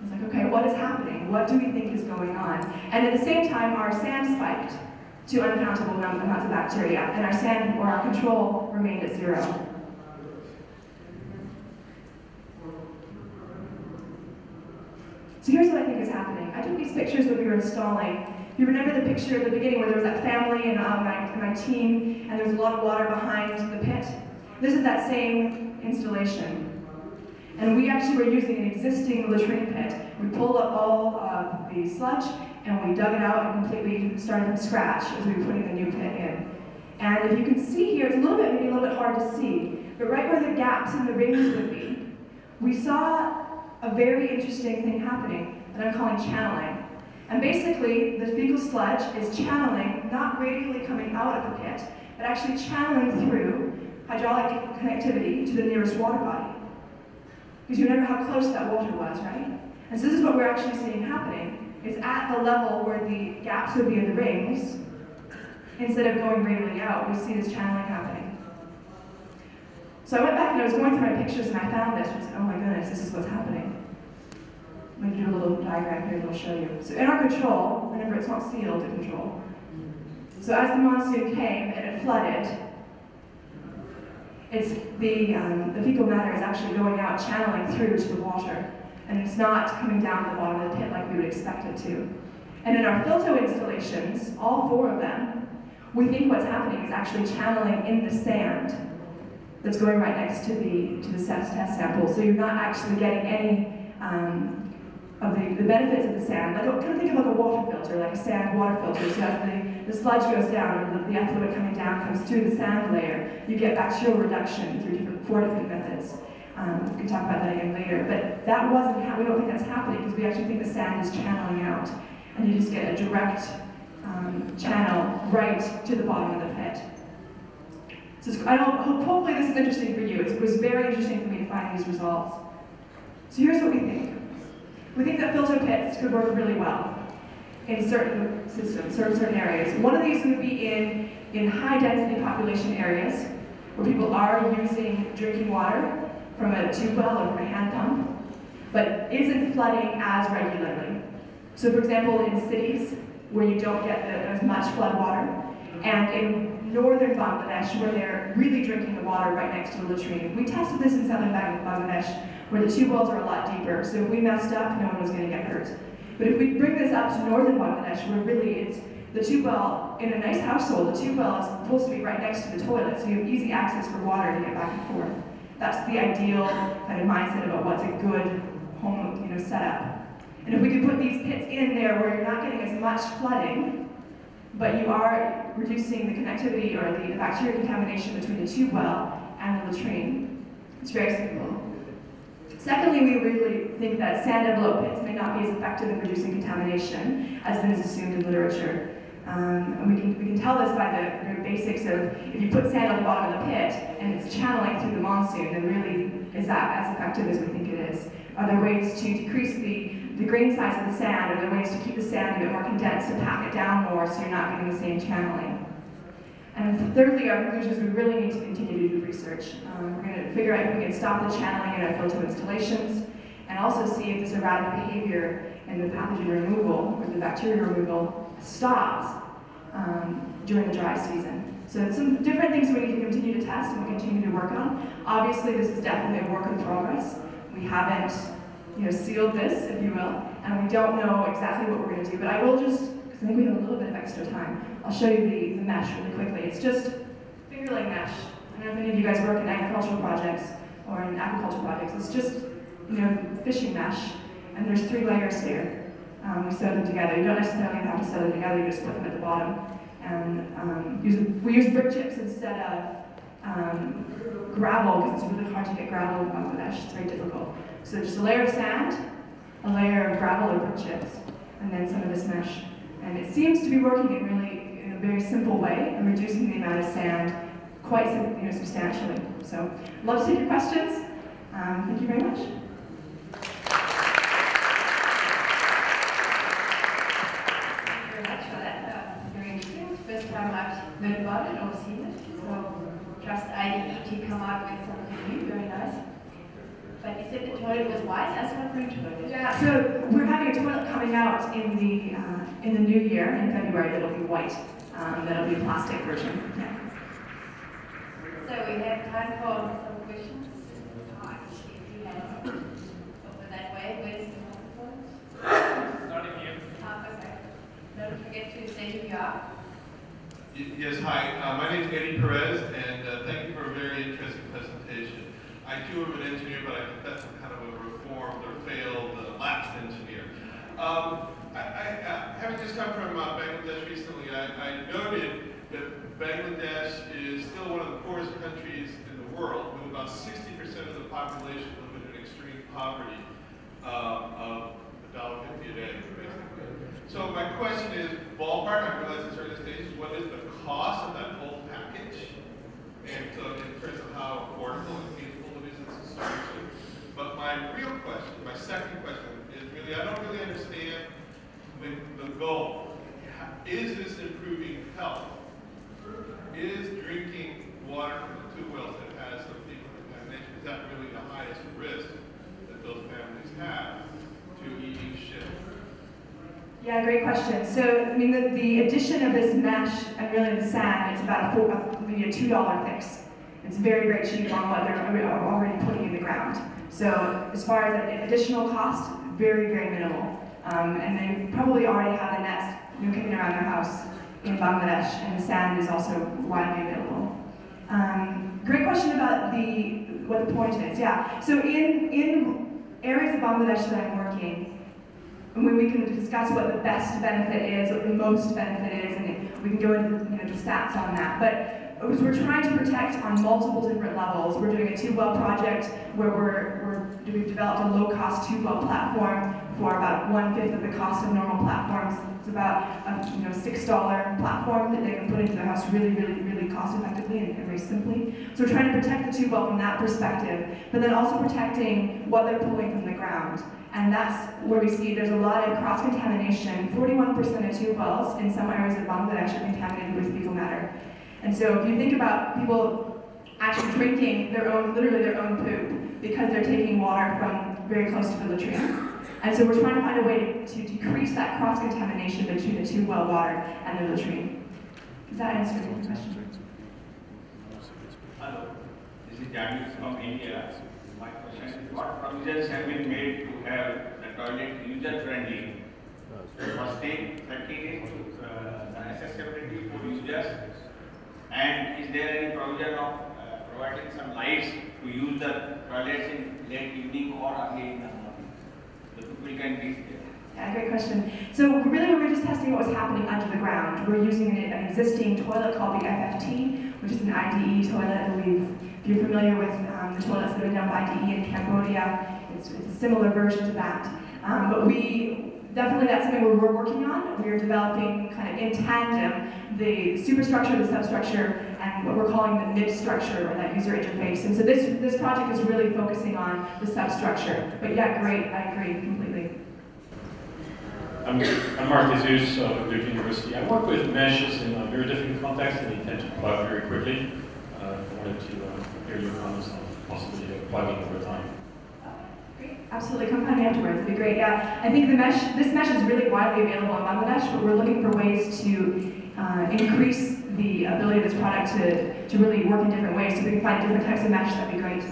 Was like, okay, what is happening? What do we think is going on? And at the same time, our sand spiked to uncountable amounts of bacteria, and our sand or our control remained at zero. So here's what I think is happening. I took these pictures when we were installing. You remember the picture at the beginning where there was that family and uh, my, and my team, and there was a lot of water behind the pit? This is that same installation. And we actually were using an existing latrine pit. We pulled up all uh, the sludge and we dug it out and completely started from scratch as we were putting the new pit in. And if you can see here, it's a little bit, maybe a little bit hard to see, but right where the gaps in the rings would be, we saw a very interesting thing happening that I'm calling channeling. And basically, the fecal sludge is channeling, not radially coming out of the pit, but actually channeling through hydraulic connectivity to the nearest water body. Because you remember how close that water was, right? And so this is what we're actually seeing happening, is at the level where the gaps would be in the rings, instead of going radially out, we see this channeling happening. So I went back and I was going through my pictures and I found this, I said, oh my goodness, this is what's happening. I'm going to do a little diagram here that will show you. So in our control, remember it's not sealed, the control. So as the monsoon came and it flooded, it's the, um, the fecal matter is actually going out, channeling through to the water, and it's not coming down the bottom of the pit like we would expect it to. And in our filter installations, all four of them, we think what's happening is actually channeling in the sand that's going right next to the to the test sample. So you're not actually getting any um, of the, the benefits of the sand. Like kind of think of like a water filter, like a sand water filter. So as the, the sludge goes down and the, effluent coming down comes through the sand layer, you get bacterial reduction through different, four different methods. Um, we can talk about that again later. But that wasn't how we don't think that's happening because we actually think the sand is channeling out, and you just get a direct um, channel right to the bottom of the pit. So I don't, hopefully this is interesting for you. It was very interesting for me to find these results. So here's what we think. We think that filter pits could work really well. In certain systems, certain, areas. One of these would be in, in high density population areas where people are using drinking water from a tube well or from a hand pump, but isn't flooding as regularly. So for example, in cities where you don't get the, as much flood water, and in northern Bangladesh where they're really drinking the water right next to the latrine. We tested this in southern Bangladesh where the tube wells are a lot deeper, so if we messed up, no one was going to get hurt. But if we bring this up to northern Bangladesh where really it's the tube well, in a nice household, the tube well is supposed to be right next to the toilet, so you have easy access for water to get back and forth. That's the ideal kind of mindset about what's a good home you know, setup. And if we could put these pits in there where you're not getting as much flooding, but you are reducing the connectivity or the bacterial contamination between the tube well and the latrine. It's very simple. Secondly, we really think that sand envelope pits may not be as effective in reducing contamination as been assumed in literature. Um, and we can, we can tell this by the know, basics of if you put sand on the bottom of the pit and it's channeling through the monsoon, then really is that as effective as we think it is? Are there ways to decrease the the grain size of the sand, are there ways to keep the sand a bit more condensed to pack it down more so you're not getting the same channeling? And thirdly, our conclusion is we really need to continue to do research. Um, we're going to figure out if we can stop the channeling in our filter installations and also see if this erratic behavior in the pathogen removal or the bacteria removal stops um, during the dry season. So some different things we need to continue to test and we continue to work on. Obviously, this is definitely a work in progress. We haven't you know, sealed this, if you will, and we don't know exactly what we're going to do. But I will just, because I think we have a little bit of extra time, I'll show you the, the mesh really quickly. It's just fingerling mesh. I don't know if any of you guys work in agricultural projects or in agricultural projects. It's just, you know, fishing mesh, and there's three layers here. Um, we sew them together. You don't necessarily have to sew them together, you just put them at the bottom. And um, use, we use brick chips instead of um, gravel, because it's really hard to get gravel in Bangladesh. It's very difficult. So just a layer of sand, a layer of gravel or brick chips, and then some of this mesh. And it seems to be working in really in a very simple way and reducing the amount of sand quite you know, substantially. So love to take your questions. Um, thank you very much. First time I've heard about it or seen it. So trust IDE to come out with something new, very nice. But you said the toilet was white. That's not very toilet. Yeah. So we're having a toilet coming out in the uh, in the new year in February that'll be white. Um, that'll be a plastic version. Yeah. So we have time for some questions. If you have over that way, where's the microphone? Starting here. Ah, okay. Don't forget to say who you are. Yes, hi. Uh, my name is Eddie Perez, and uh, thank you for a very interesting presentation. I too am an engineer, but I confess I'm kind of a reformed or failed uh, lapsed engineer. Um, I, I, uh, having just come from uh, Bangladesh recently, I, I, noted that Bangladesh is still one of the poorest countries in the world, with about 60% of the population living in extreme poverty uh, of $1.50 a day, basically. So my question is, ballpark, I realize it's early stages, what is the cost of that whole package? And so in terms of how affordable and feasible is this solution? but my real question, my second question, is really, I don't really understand the, the goal. Is this improving health? Is drinking water from the two wells that has some fecal contamination, is that really the highest risk that those families have to eating shit? Yeah, great question. So, I mean, the, the addition of this mesh and really the sand, it's about a, four, maybe a $2 fix. It's very, very cheap on what they're already putting in the ground. So as far as the additional cost, very, very minimal. Um, and they probably already have a nest kicking around their house in Bangladesh, and sand is also widely available. Um, great question about the what the point is. Yeah. So in in areas of Bangladesh that I'm working, when we can discuss what the best benefit is, what the most benefit is, and we can go into you know, the stats on that. But we're trying to protect on multiple different levels. We're doing a tube well project where we're, we're we've developed a low-cost tube well platform for about one-fifth of the cost of normal platforms. It's about a you know, $6 platform that they can put into their house really, really, really cost-effectively and, and very simply. So we're trying to protect the tube well from that perspective, but then also protecting what they're pulling from the ground. ground. And that's where we see there's a lot of cross-contamination. 41% of tube wells in some areas of Bangladesh are contaminated with fecal matter. And so if you think about people actually drinking their own, literally their own poop, because they're taking water from very close to the latrine. And so we're trying to find a way to, decrease that cross-contamination between the two well water and the latrine. Does that answer your question? Hello, this is Jagdish from India. My question is what provisions have been made to have the toilet user-friendly? First thing, second is uh, the accessibility for users. And is there any provision of uh, providing some lights to use the toilets in late evening or early in the morning? People can there. Yeah, great question. So really, we were just testing what was happening under the ground. We're using an, an existing toilet called the FFT, which is an IDE toilet. I believe if you're familiar with um, the toilets that have been done by IDE in Cambodia, it's, it's a similar version to that. Um, but we definitely that's something we're, we're working on. We're developing kind of in tandem the superstructure, the substructure, and what we're calling the mid structure or that user interface. And so this this project is really focusing on the substructure. But yeah, great. I agree completely. I'm, I'm Marc Deshusses of Duke University. I work with meshes in a very different context and they tend to plug very quickly. Uh, I wanted to uh, hear your comments on the possibility of plugging over time. Great. Absolutely, come find me afterwards. It'd be great. Yeah, I think the mesh, this mesh is really widely available in Bangladesh, but we're looking for ways to uh, increase the ability of this product to, to really work in different ways. So if we can find different types of mesh, that'd be great.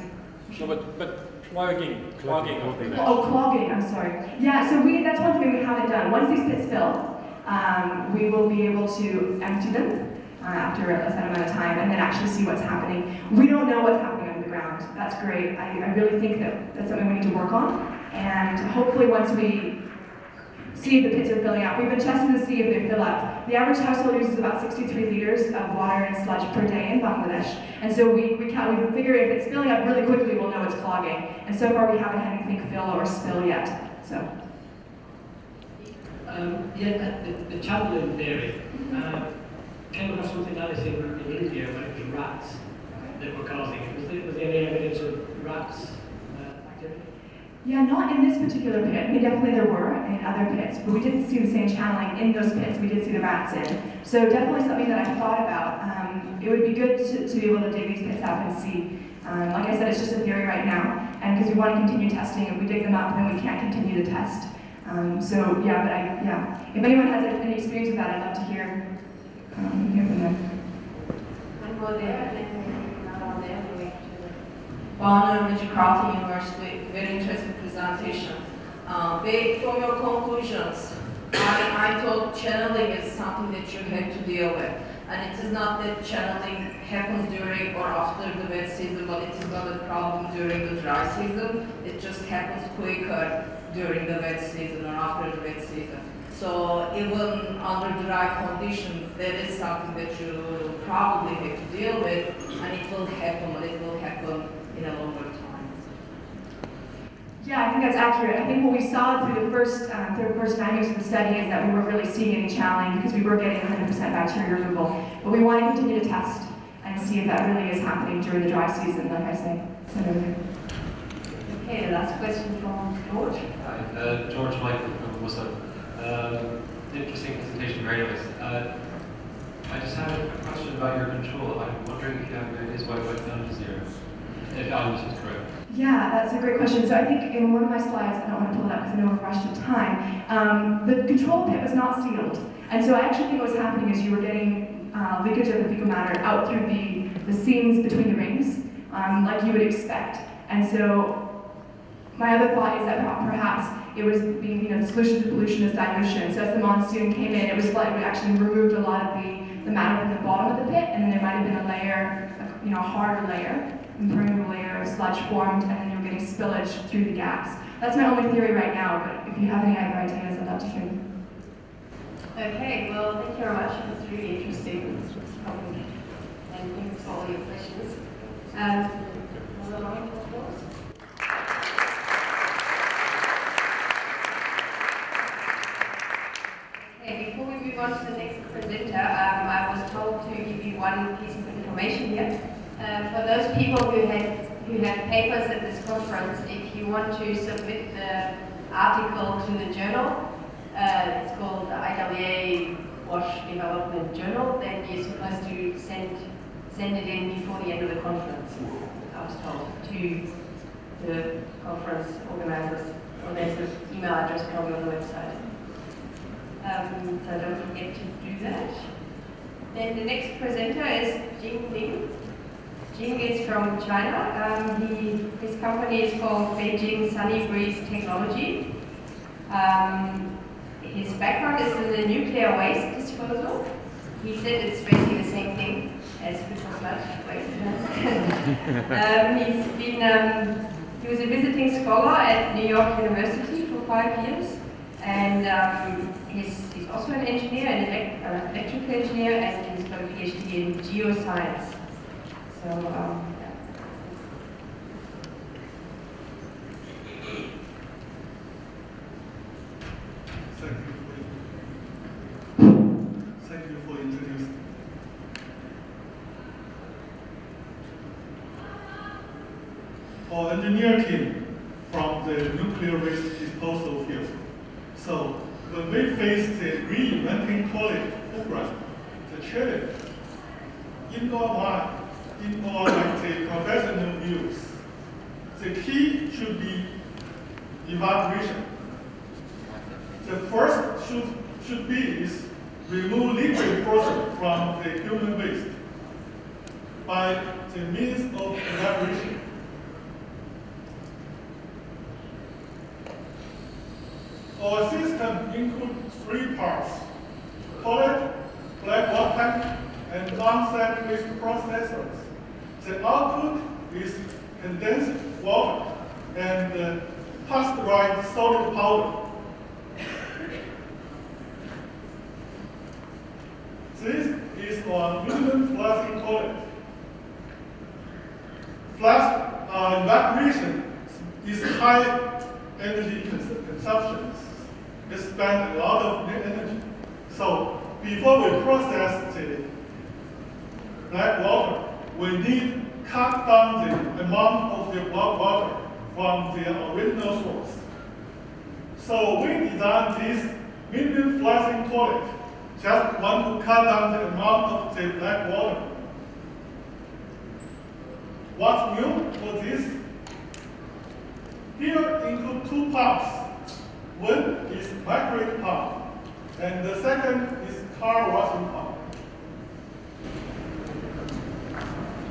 So, but, but plugging, clogging of the mesh. Oh, clogging, I'm sorry. Yeah, so we, that's one thing we haven't done. Once these pits fill, um, we will be able to empty them uh, after a set amount of time and then actually see what's happening. We don't know what's happening under the ground. That's great. I, I really think that that's something we need to work on. And hopefully once we see if the pits are filling up. We've been testing to see if they fill up. The average household uses about 63 liters of water and sludge per day in Bangladesh. And so we, we, can, we figure if it's filling up really quickly, we'll know it's clogging. And so far we haven't had anything fill or spill yet. So. Um, yeah, the, the Chamberlain theory uh, came across something this in, in India it was rats that were causing it. Was there, was there any evidence of rats? Yeah, not in this particular pit. I mean, definitely there were in other pits, but we didn't see the same channeling in those pits we did see the rats in. So definitely something that I thought about. Um, it would be good to, to be able to dig these pits up and see. Um, like I said, it's just a theory right now, and because we want to continue testing. If we dig them up, then we can't continue to test. Um, so yeah, but I yeah. If anyone has any experience with that, I'd love to hear um, hear from them. One more there, and then another there. Metropolitan University, very interesting presentation. Uh, based on your conclusions, I, I thought channeling is something that you have to deal with. And it is not that channeling happens during or after the wet season, but it is not a problem during the dry season. It just happens quicker during the wet season or after the wet season. So even under dry conditions, that is something that you probably have to deal with, and it will happen, it will happen in a longer time. Yeah, I think that's accurate. I think what we saw through the first um, through the first nine weeks of the study is that we weren't really seeing any challenge because we were getting 100% bacteria removal. But we want to continue to test and see if that really is happening during the dry season, like I say, said earlier. Okay, last question from George. Hi, uh, George Michael from WhatsApp. Um, interesting presentation, very nice. Uh, I just have a question about your control. I'm wondering if you have any ideas why it went down to zero, if I understood correct. Yeah, that's a great question. So I think in one of my slides, I don't want to pull it up because I know we're rushed of time, um, the control pit was not sealed. And so I actually think what was happening is you were getting uh, leakage of the fecal matter out through the, the seams between the rings, um, like you would expect. And so my other thought is that perhaps it was being, you know, solution to pollution is dilution. So as the monsoon came in, it was like it actually removed a lot of the, the matter from the bottom of the pit, and then there might have been a layer, you know, a harder layer, impermeable layer of sludge formed, and then you're getting spillage through the gaps. That's my only theory right now, but if you have any other ideas, I'd love to hear them. Okay, well, thank you very much. It was really interesting topic, and thanks for all your questions. Um, another round of applause. Okay, before we move on to the next presenter, um, I was told to give you one piece of information here. Uh, for those people who had who have papers at this conference, if you want to submit the article to the journal. Uh, it's called the IWA Wash Development Journal. Then you're supposed to send send it in before the end of the conference. I was told to the conference organizers. Or there's an email address probably on the website. Um, so don't forget to do that. Then the next presenter is Jing Ling. Jing is from China. Um, he, his company is called Beijing Sunny Breeze Technology. Um, his background is in the nuclear waste disposal. He said it's basically the same thing as sludge waste. um, he's been, um, he was a visiting scholar at New York University for five years, and um, he's, he's also an engineer, an elect, uh, electrical engineer, and he's got a PhD in geoscience. So, um. Thank you for, introducing. Our engineer team from the nuclear waste disposal field. So when we face the reinventing quality program, the challenge in our mind, in our like the professional views, the key should be evaluation. The first should, should be is remove liquid portion from the human waste by the means of evaporation. Our system includes three parts, toilet, black water and on-site waste processors. The output is condensed water and uh, pasteurized solid powder. This is our minimum flushing toilet. Flush uh, evaporation is high energy cons consumption. It spends a lot of energy. So before we process the black water, we need cut down the amount of the black water from the original source. So we designed this minimum flushing toilet just want to cut down the amount of the black water. What's new for this? Here include two pumps. One is microwave pump, and the second is car washing pump.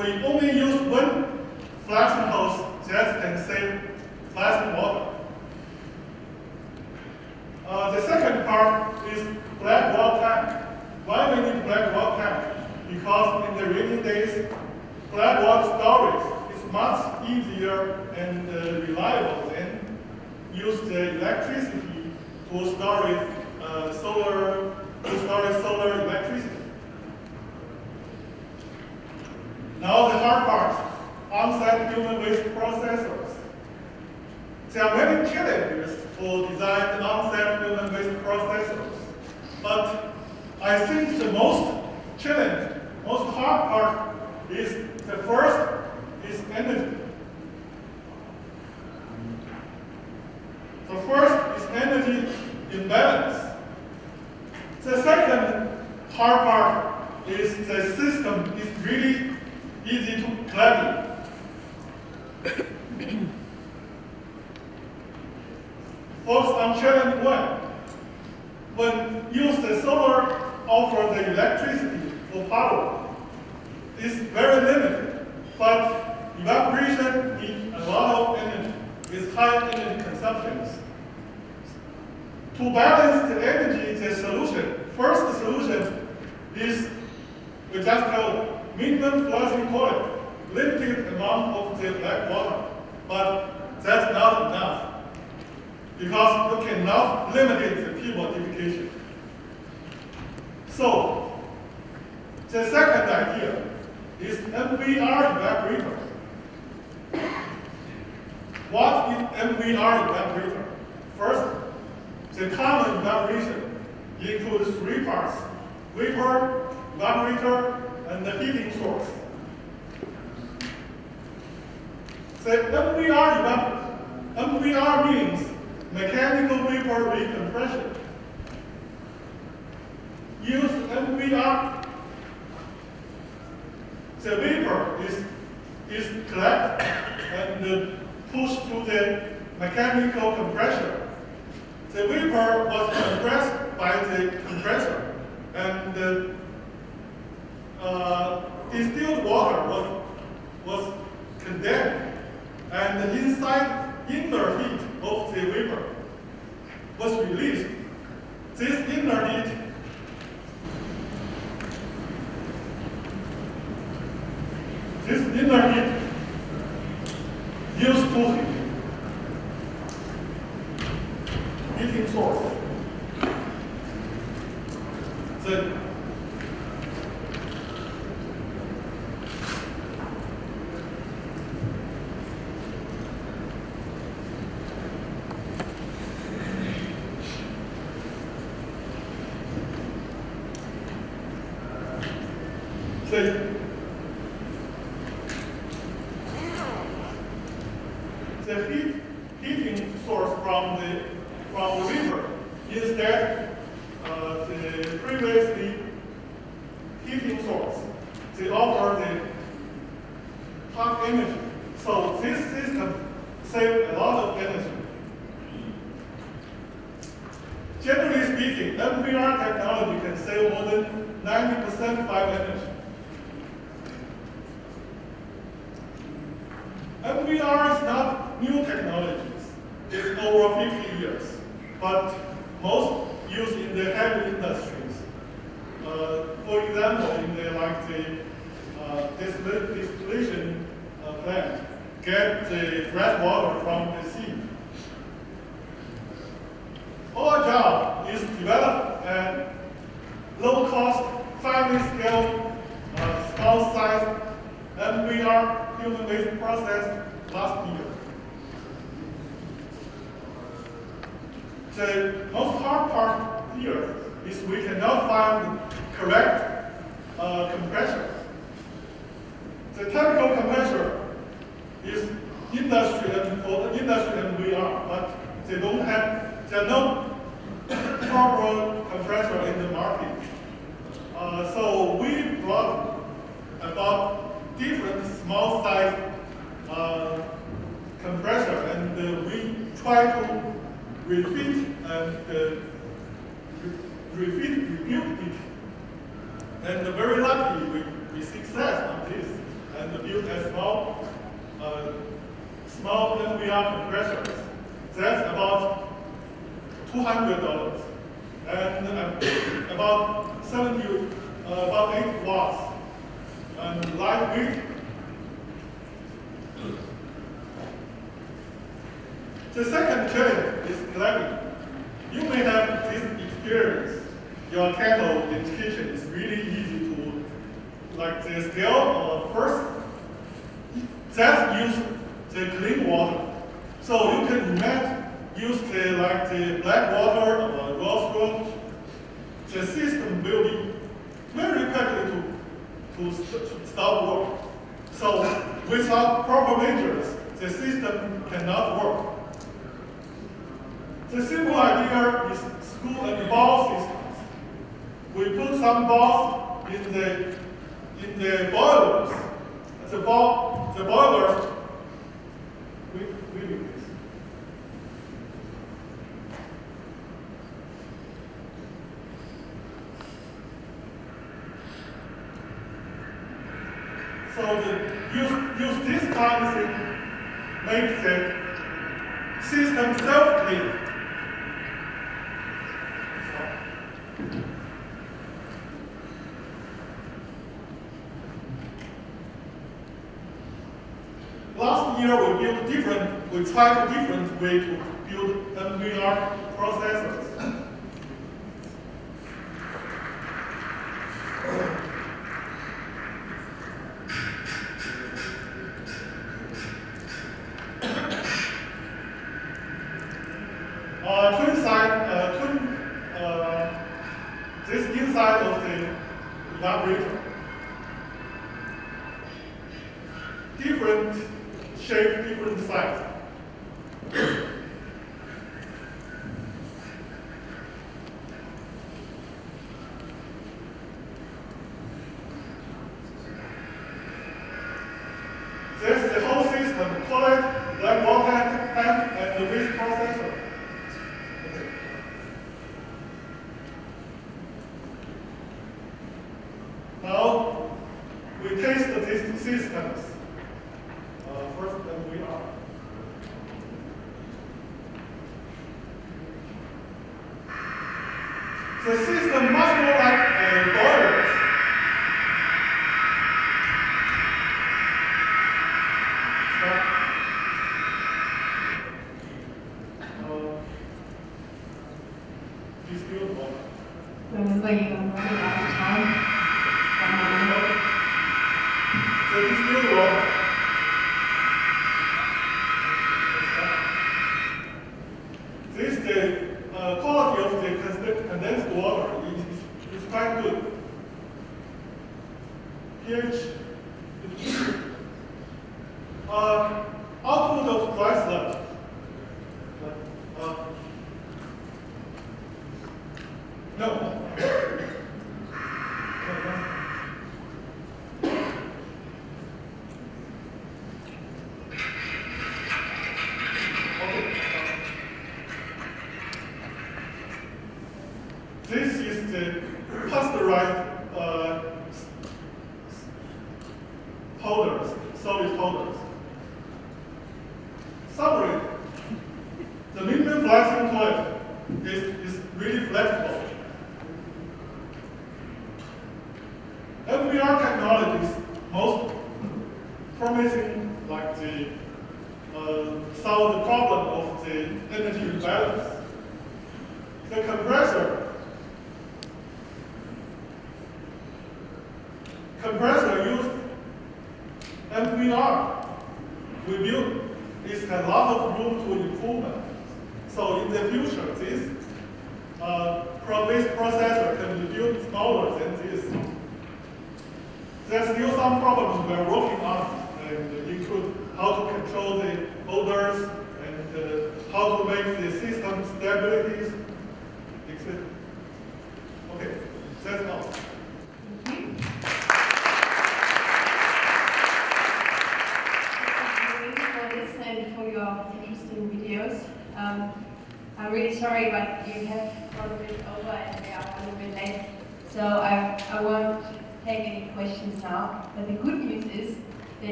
we only use one flushing hose that can save flushing water. Uh, the second part is black wall tank. Why we need black wall tank? Because in the rainy days, black wall storage is much easier and uh, reliable than use the electricity to store uh, solar to store solar electricity. Now the hard part, on-site human waste processors. There are many challenges for design on-site human waste processors, but I think the most challenge, most hard part is the first is energy. The first is energy imbalance. The second hard part is the system is really easy to in. Focus on challenge one. When use the solar offer the electricity for power, is very limited, but evaporation needs a lot of energy with high energy consumptions. To balance the energy, the solution, first solution is we just minimum flushing quality, limited amount of the black water, but that's not enough because you cannot limit the P modification. So, the second idea is MVR evaporator. What is MVR evaporator? First, the common evaporation includes three parts, vapor, evaporator, and the heating source. The MVR, MVR means mechanical vapor recompression. Use MVR. The vapor is, is collected and pushed to the mechanical compressor. The vapor was compressed by the compressor, and the uh, distilled water was, was condensed, and the inside inner heat of the vapor was released. This inner heat this inner heat used to heating source. The building very quickly to, to, st to stop work. So without proper measures, the system cannot work. The simple idea is school and ball systems. We put some balls in the in the boilers. The ball the boilers makes it, system self-clean. Last year we built different, we tried different way to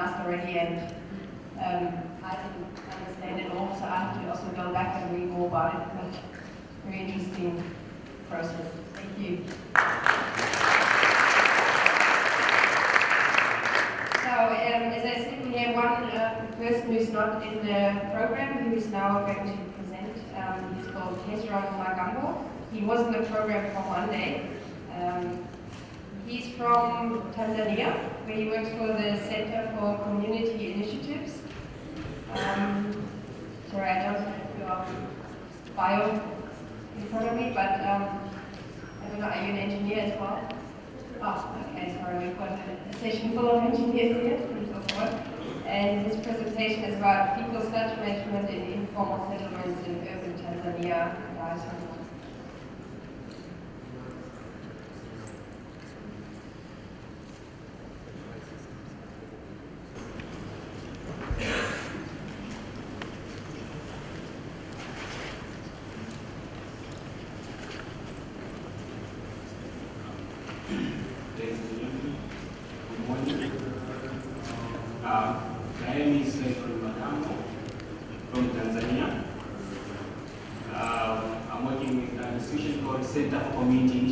Asked already, and um, I didn't understand it all, so I have to also go back and read more about it. But very interesting process. Thank you. So, um, as I said, we have one uh, person who's not in the program who is now going to present. Um, he's called Hezron Magambo. He was in the program for one day. Um, he's from Tanzania where he works for the Center for Community Initiatives. Um, sorry, I don't have your bio in front of me, but um, I don't know, are you an engineer as well? Oh, okay, sorry, we've got a session full of engineers here and so forth. And his presentation is about fecal sludge management in informal settlements in urban Tanzania. committee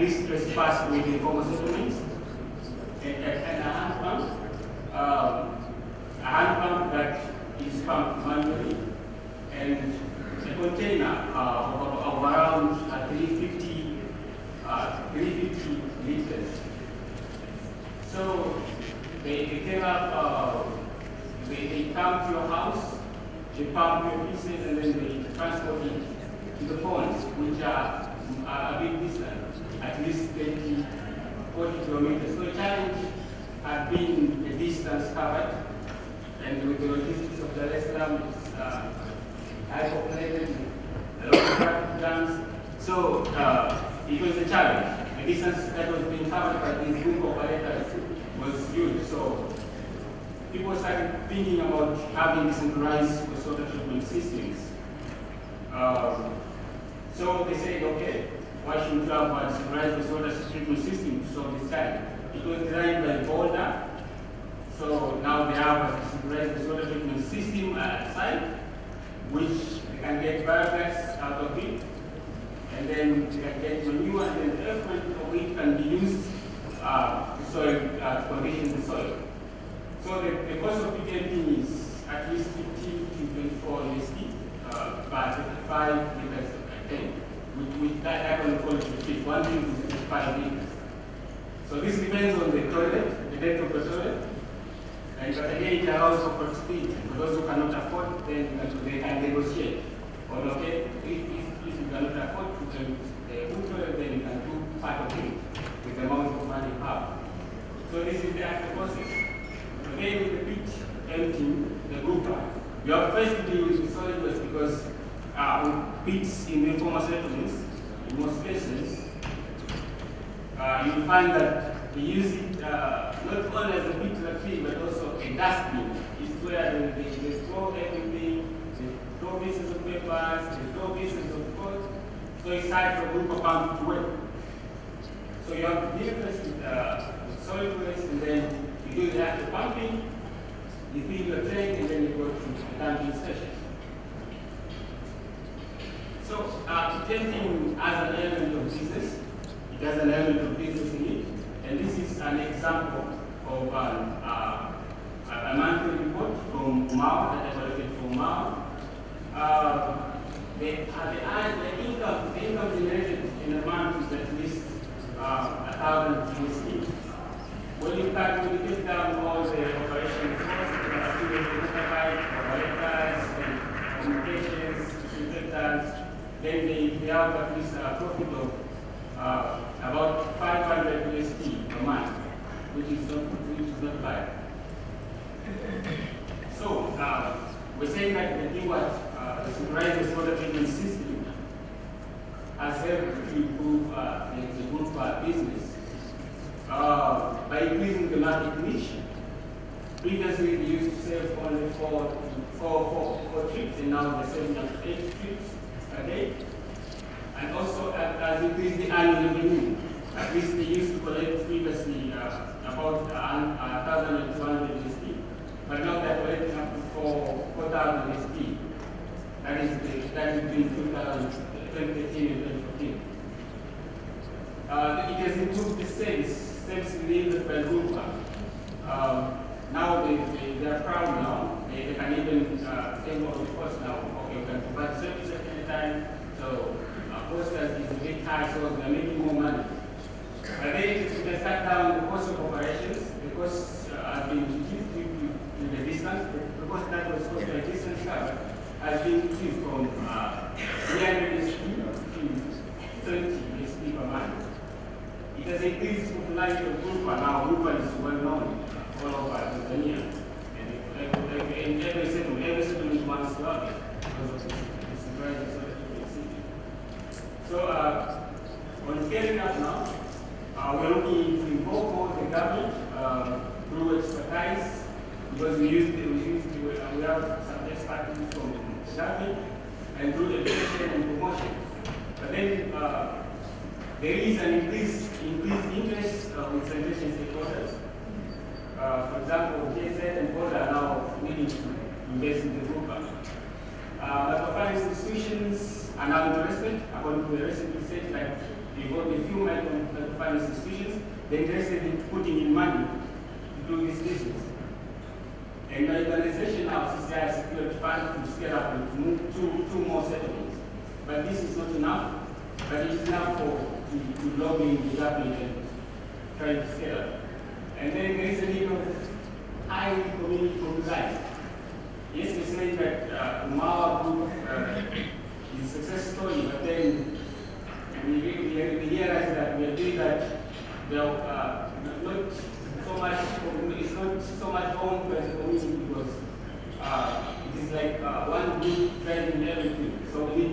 least trespass with former settlements and, and a hand pump. Um, a hand pump that is pumped manually and a container uh, of, around uh, 350, uh, 350 liters. So they, they came up uh, they, they come to your house, they pump your pieces, and then they transport it to the phones, which are, are a big distance, at least 20, 40 kilometers. So the challenge has been the distance covered, and with the logistics of es Salaam, it's uh, high populated, a lot of traffic jams. So uh, it was a challenge. The distance that was being covered by these group operators was huge. So people started thinking about having decentralized wastewater treatment systems. Um, so they said, okay, why shouldn't we have a decentralized wastewater treatment system to solve this challenge? It was designed by BORDA. So now they have a decentralized wastewater treatment system at site, which they can get biogas out of it, and then they can get manure, and then effluent of it can be used uh, to soil, uh, condition the soil. So the, the cost of PTMP is at least 15 to 24 USD uh, per 5 liters per tank, with that type of quality fit. One thing is 55 liters. So this depends on the toilet, the depth of the toilet. And but again, it allows for flexibility. For those who cannot afford, then they can negotiate. Or okay, if, if, if you cannot afford to the good toilet, then you can do part of it with the amount of money you have. So this is the actual process again with the pit emptying the Gulper. You have first to deal with the solid waste because uh, in informal settlements, in most cases, uh, you find that they use it uh, not only as a to tree, but also a dustbin. It's where they, they, throw everything, they throw pieces of papers, they throw pieces of clothes. So it's hard for group of pump to work. So you have to deal with uh, solid waste and then you do the actual pumping, you fill your tank, and then you go to the dumping station. So, uh, tempting as an element of business, it has an element of business in it, and this is an example of an, uh, a monthly report from MAO that I collected from MAO. Uh, the, uh, the, uh, the, income, the income generated in a month is at least uh, a thousand USD. When you you take down all the operational costs, the activities, operators, communications, disinfectants, then they, they have at least a profit of uh, about 500 USD per month, which is not, which is not bad. So, uh, we're saying that the DWAT, uh, the supervised water treatment system, has helped to improve uh, the, the group uh, business uh, by increasing the market niche. Previously, we used to sell only four, four, four, four trips, and now we're selling up eight trips a day. And also, has increased the annual revenue. At least they used to collect previously uh, about uh, 1,200 USD, but now they're collecting up to 4,000 USD. That is, the, that is between 2013 and 2014. Uh, it has improved the sales, sales within the group. Um, now they, they, they are proud now. They, they can even uh, more of course now. Okay, we can provide service at any time. So uh, cost is a bit high, so they're making more money. But they, they cut down the cost of operations because uh, has been reduced to, to the distance. Because that was cost by distance covered has been reduced from uh, 300 SP to 30 SP per month. It has increased popularity of Gulper. Now Gulper is well known all over Tanzania. And every, every, every settlement, every settlement wants to have it of So uh, on scaling up now, uh, we're looking to involve more the government uh, through expertise because we use the, we use the, uh, we have some expertise from the government and through education and promotion. But then uh, there is an increased, increased interest uh, with sanitation stakeholders. Uh, for example, GIZ and BORDA are now willing to invest in the group. Uh, but finance institutions are now interested, according to the recent research, like got a few finance institutions, they're interested in putting in money to do this business. And the organization now, CCI, secured funds to scale up and to move two, two more settlements. But this is not enough, but it is enough for to, to lobbying the government and trying to scale up. And then there is a need of high community mobilized. Yes, we say that uh, group uh, is a success story, but then we, we, we realize that we are doing that well, uh, not so much, it's not so much by the community because uh, it is like uh, one group driving everything. So we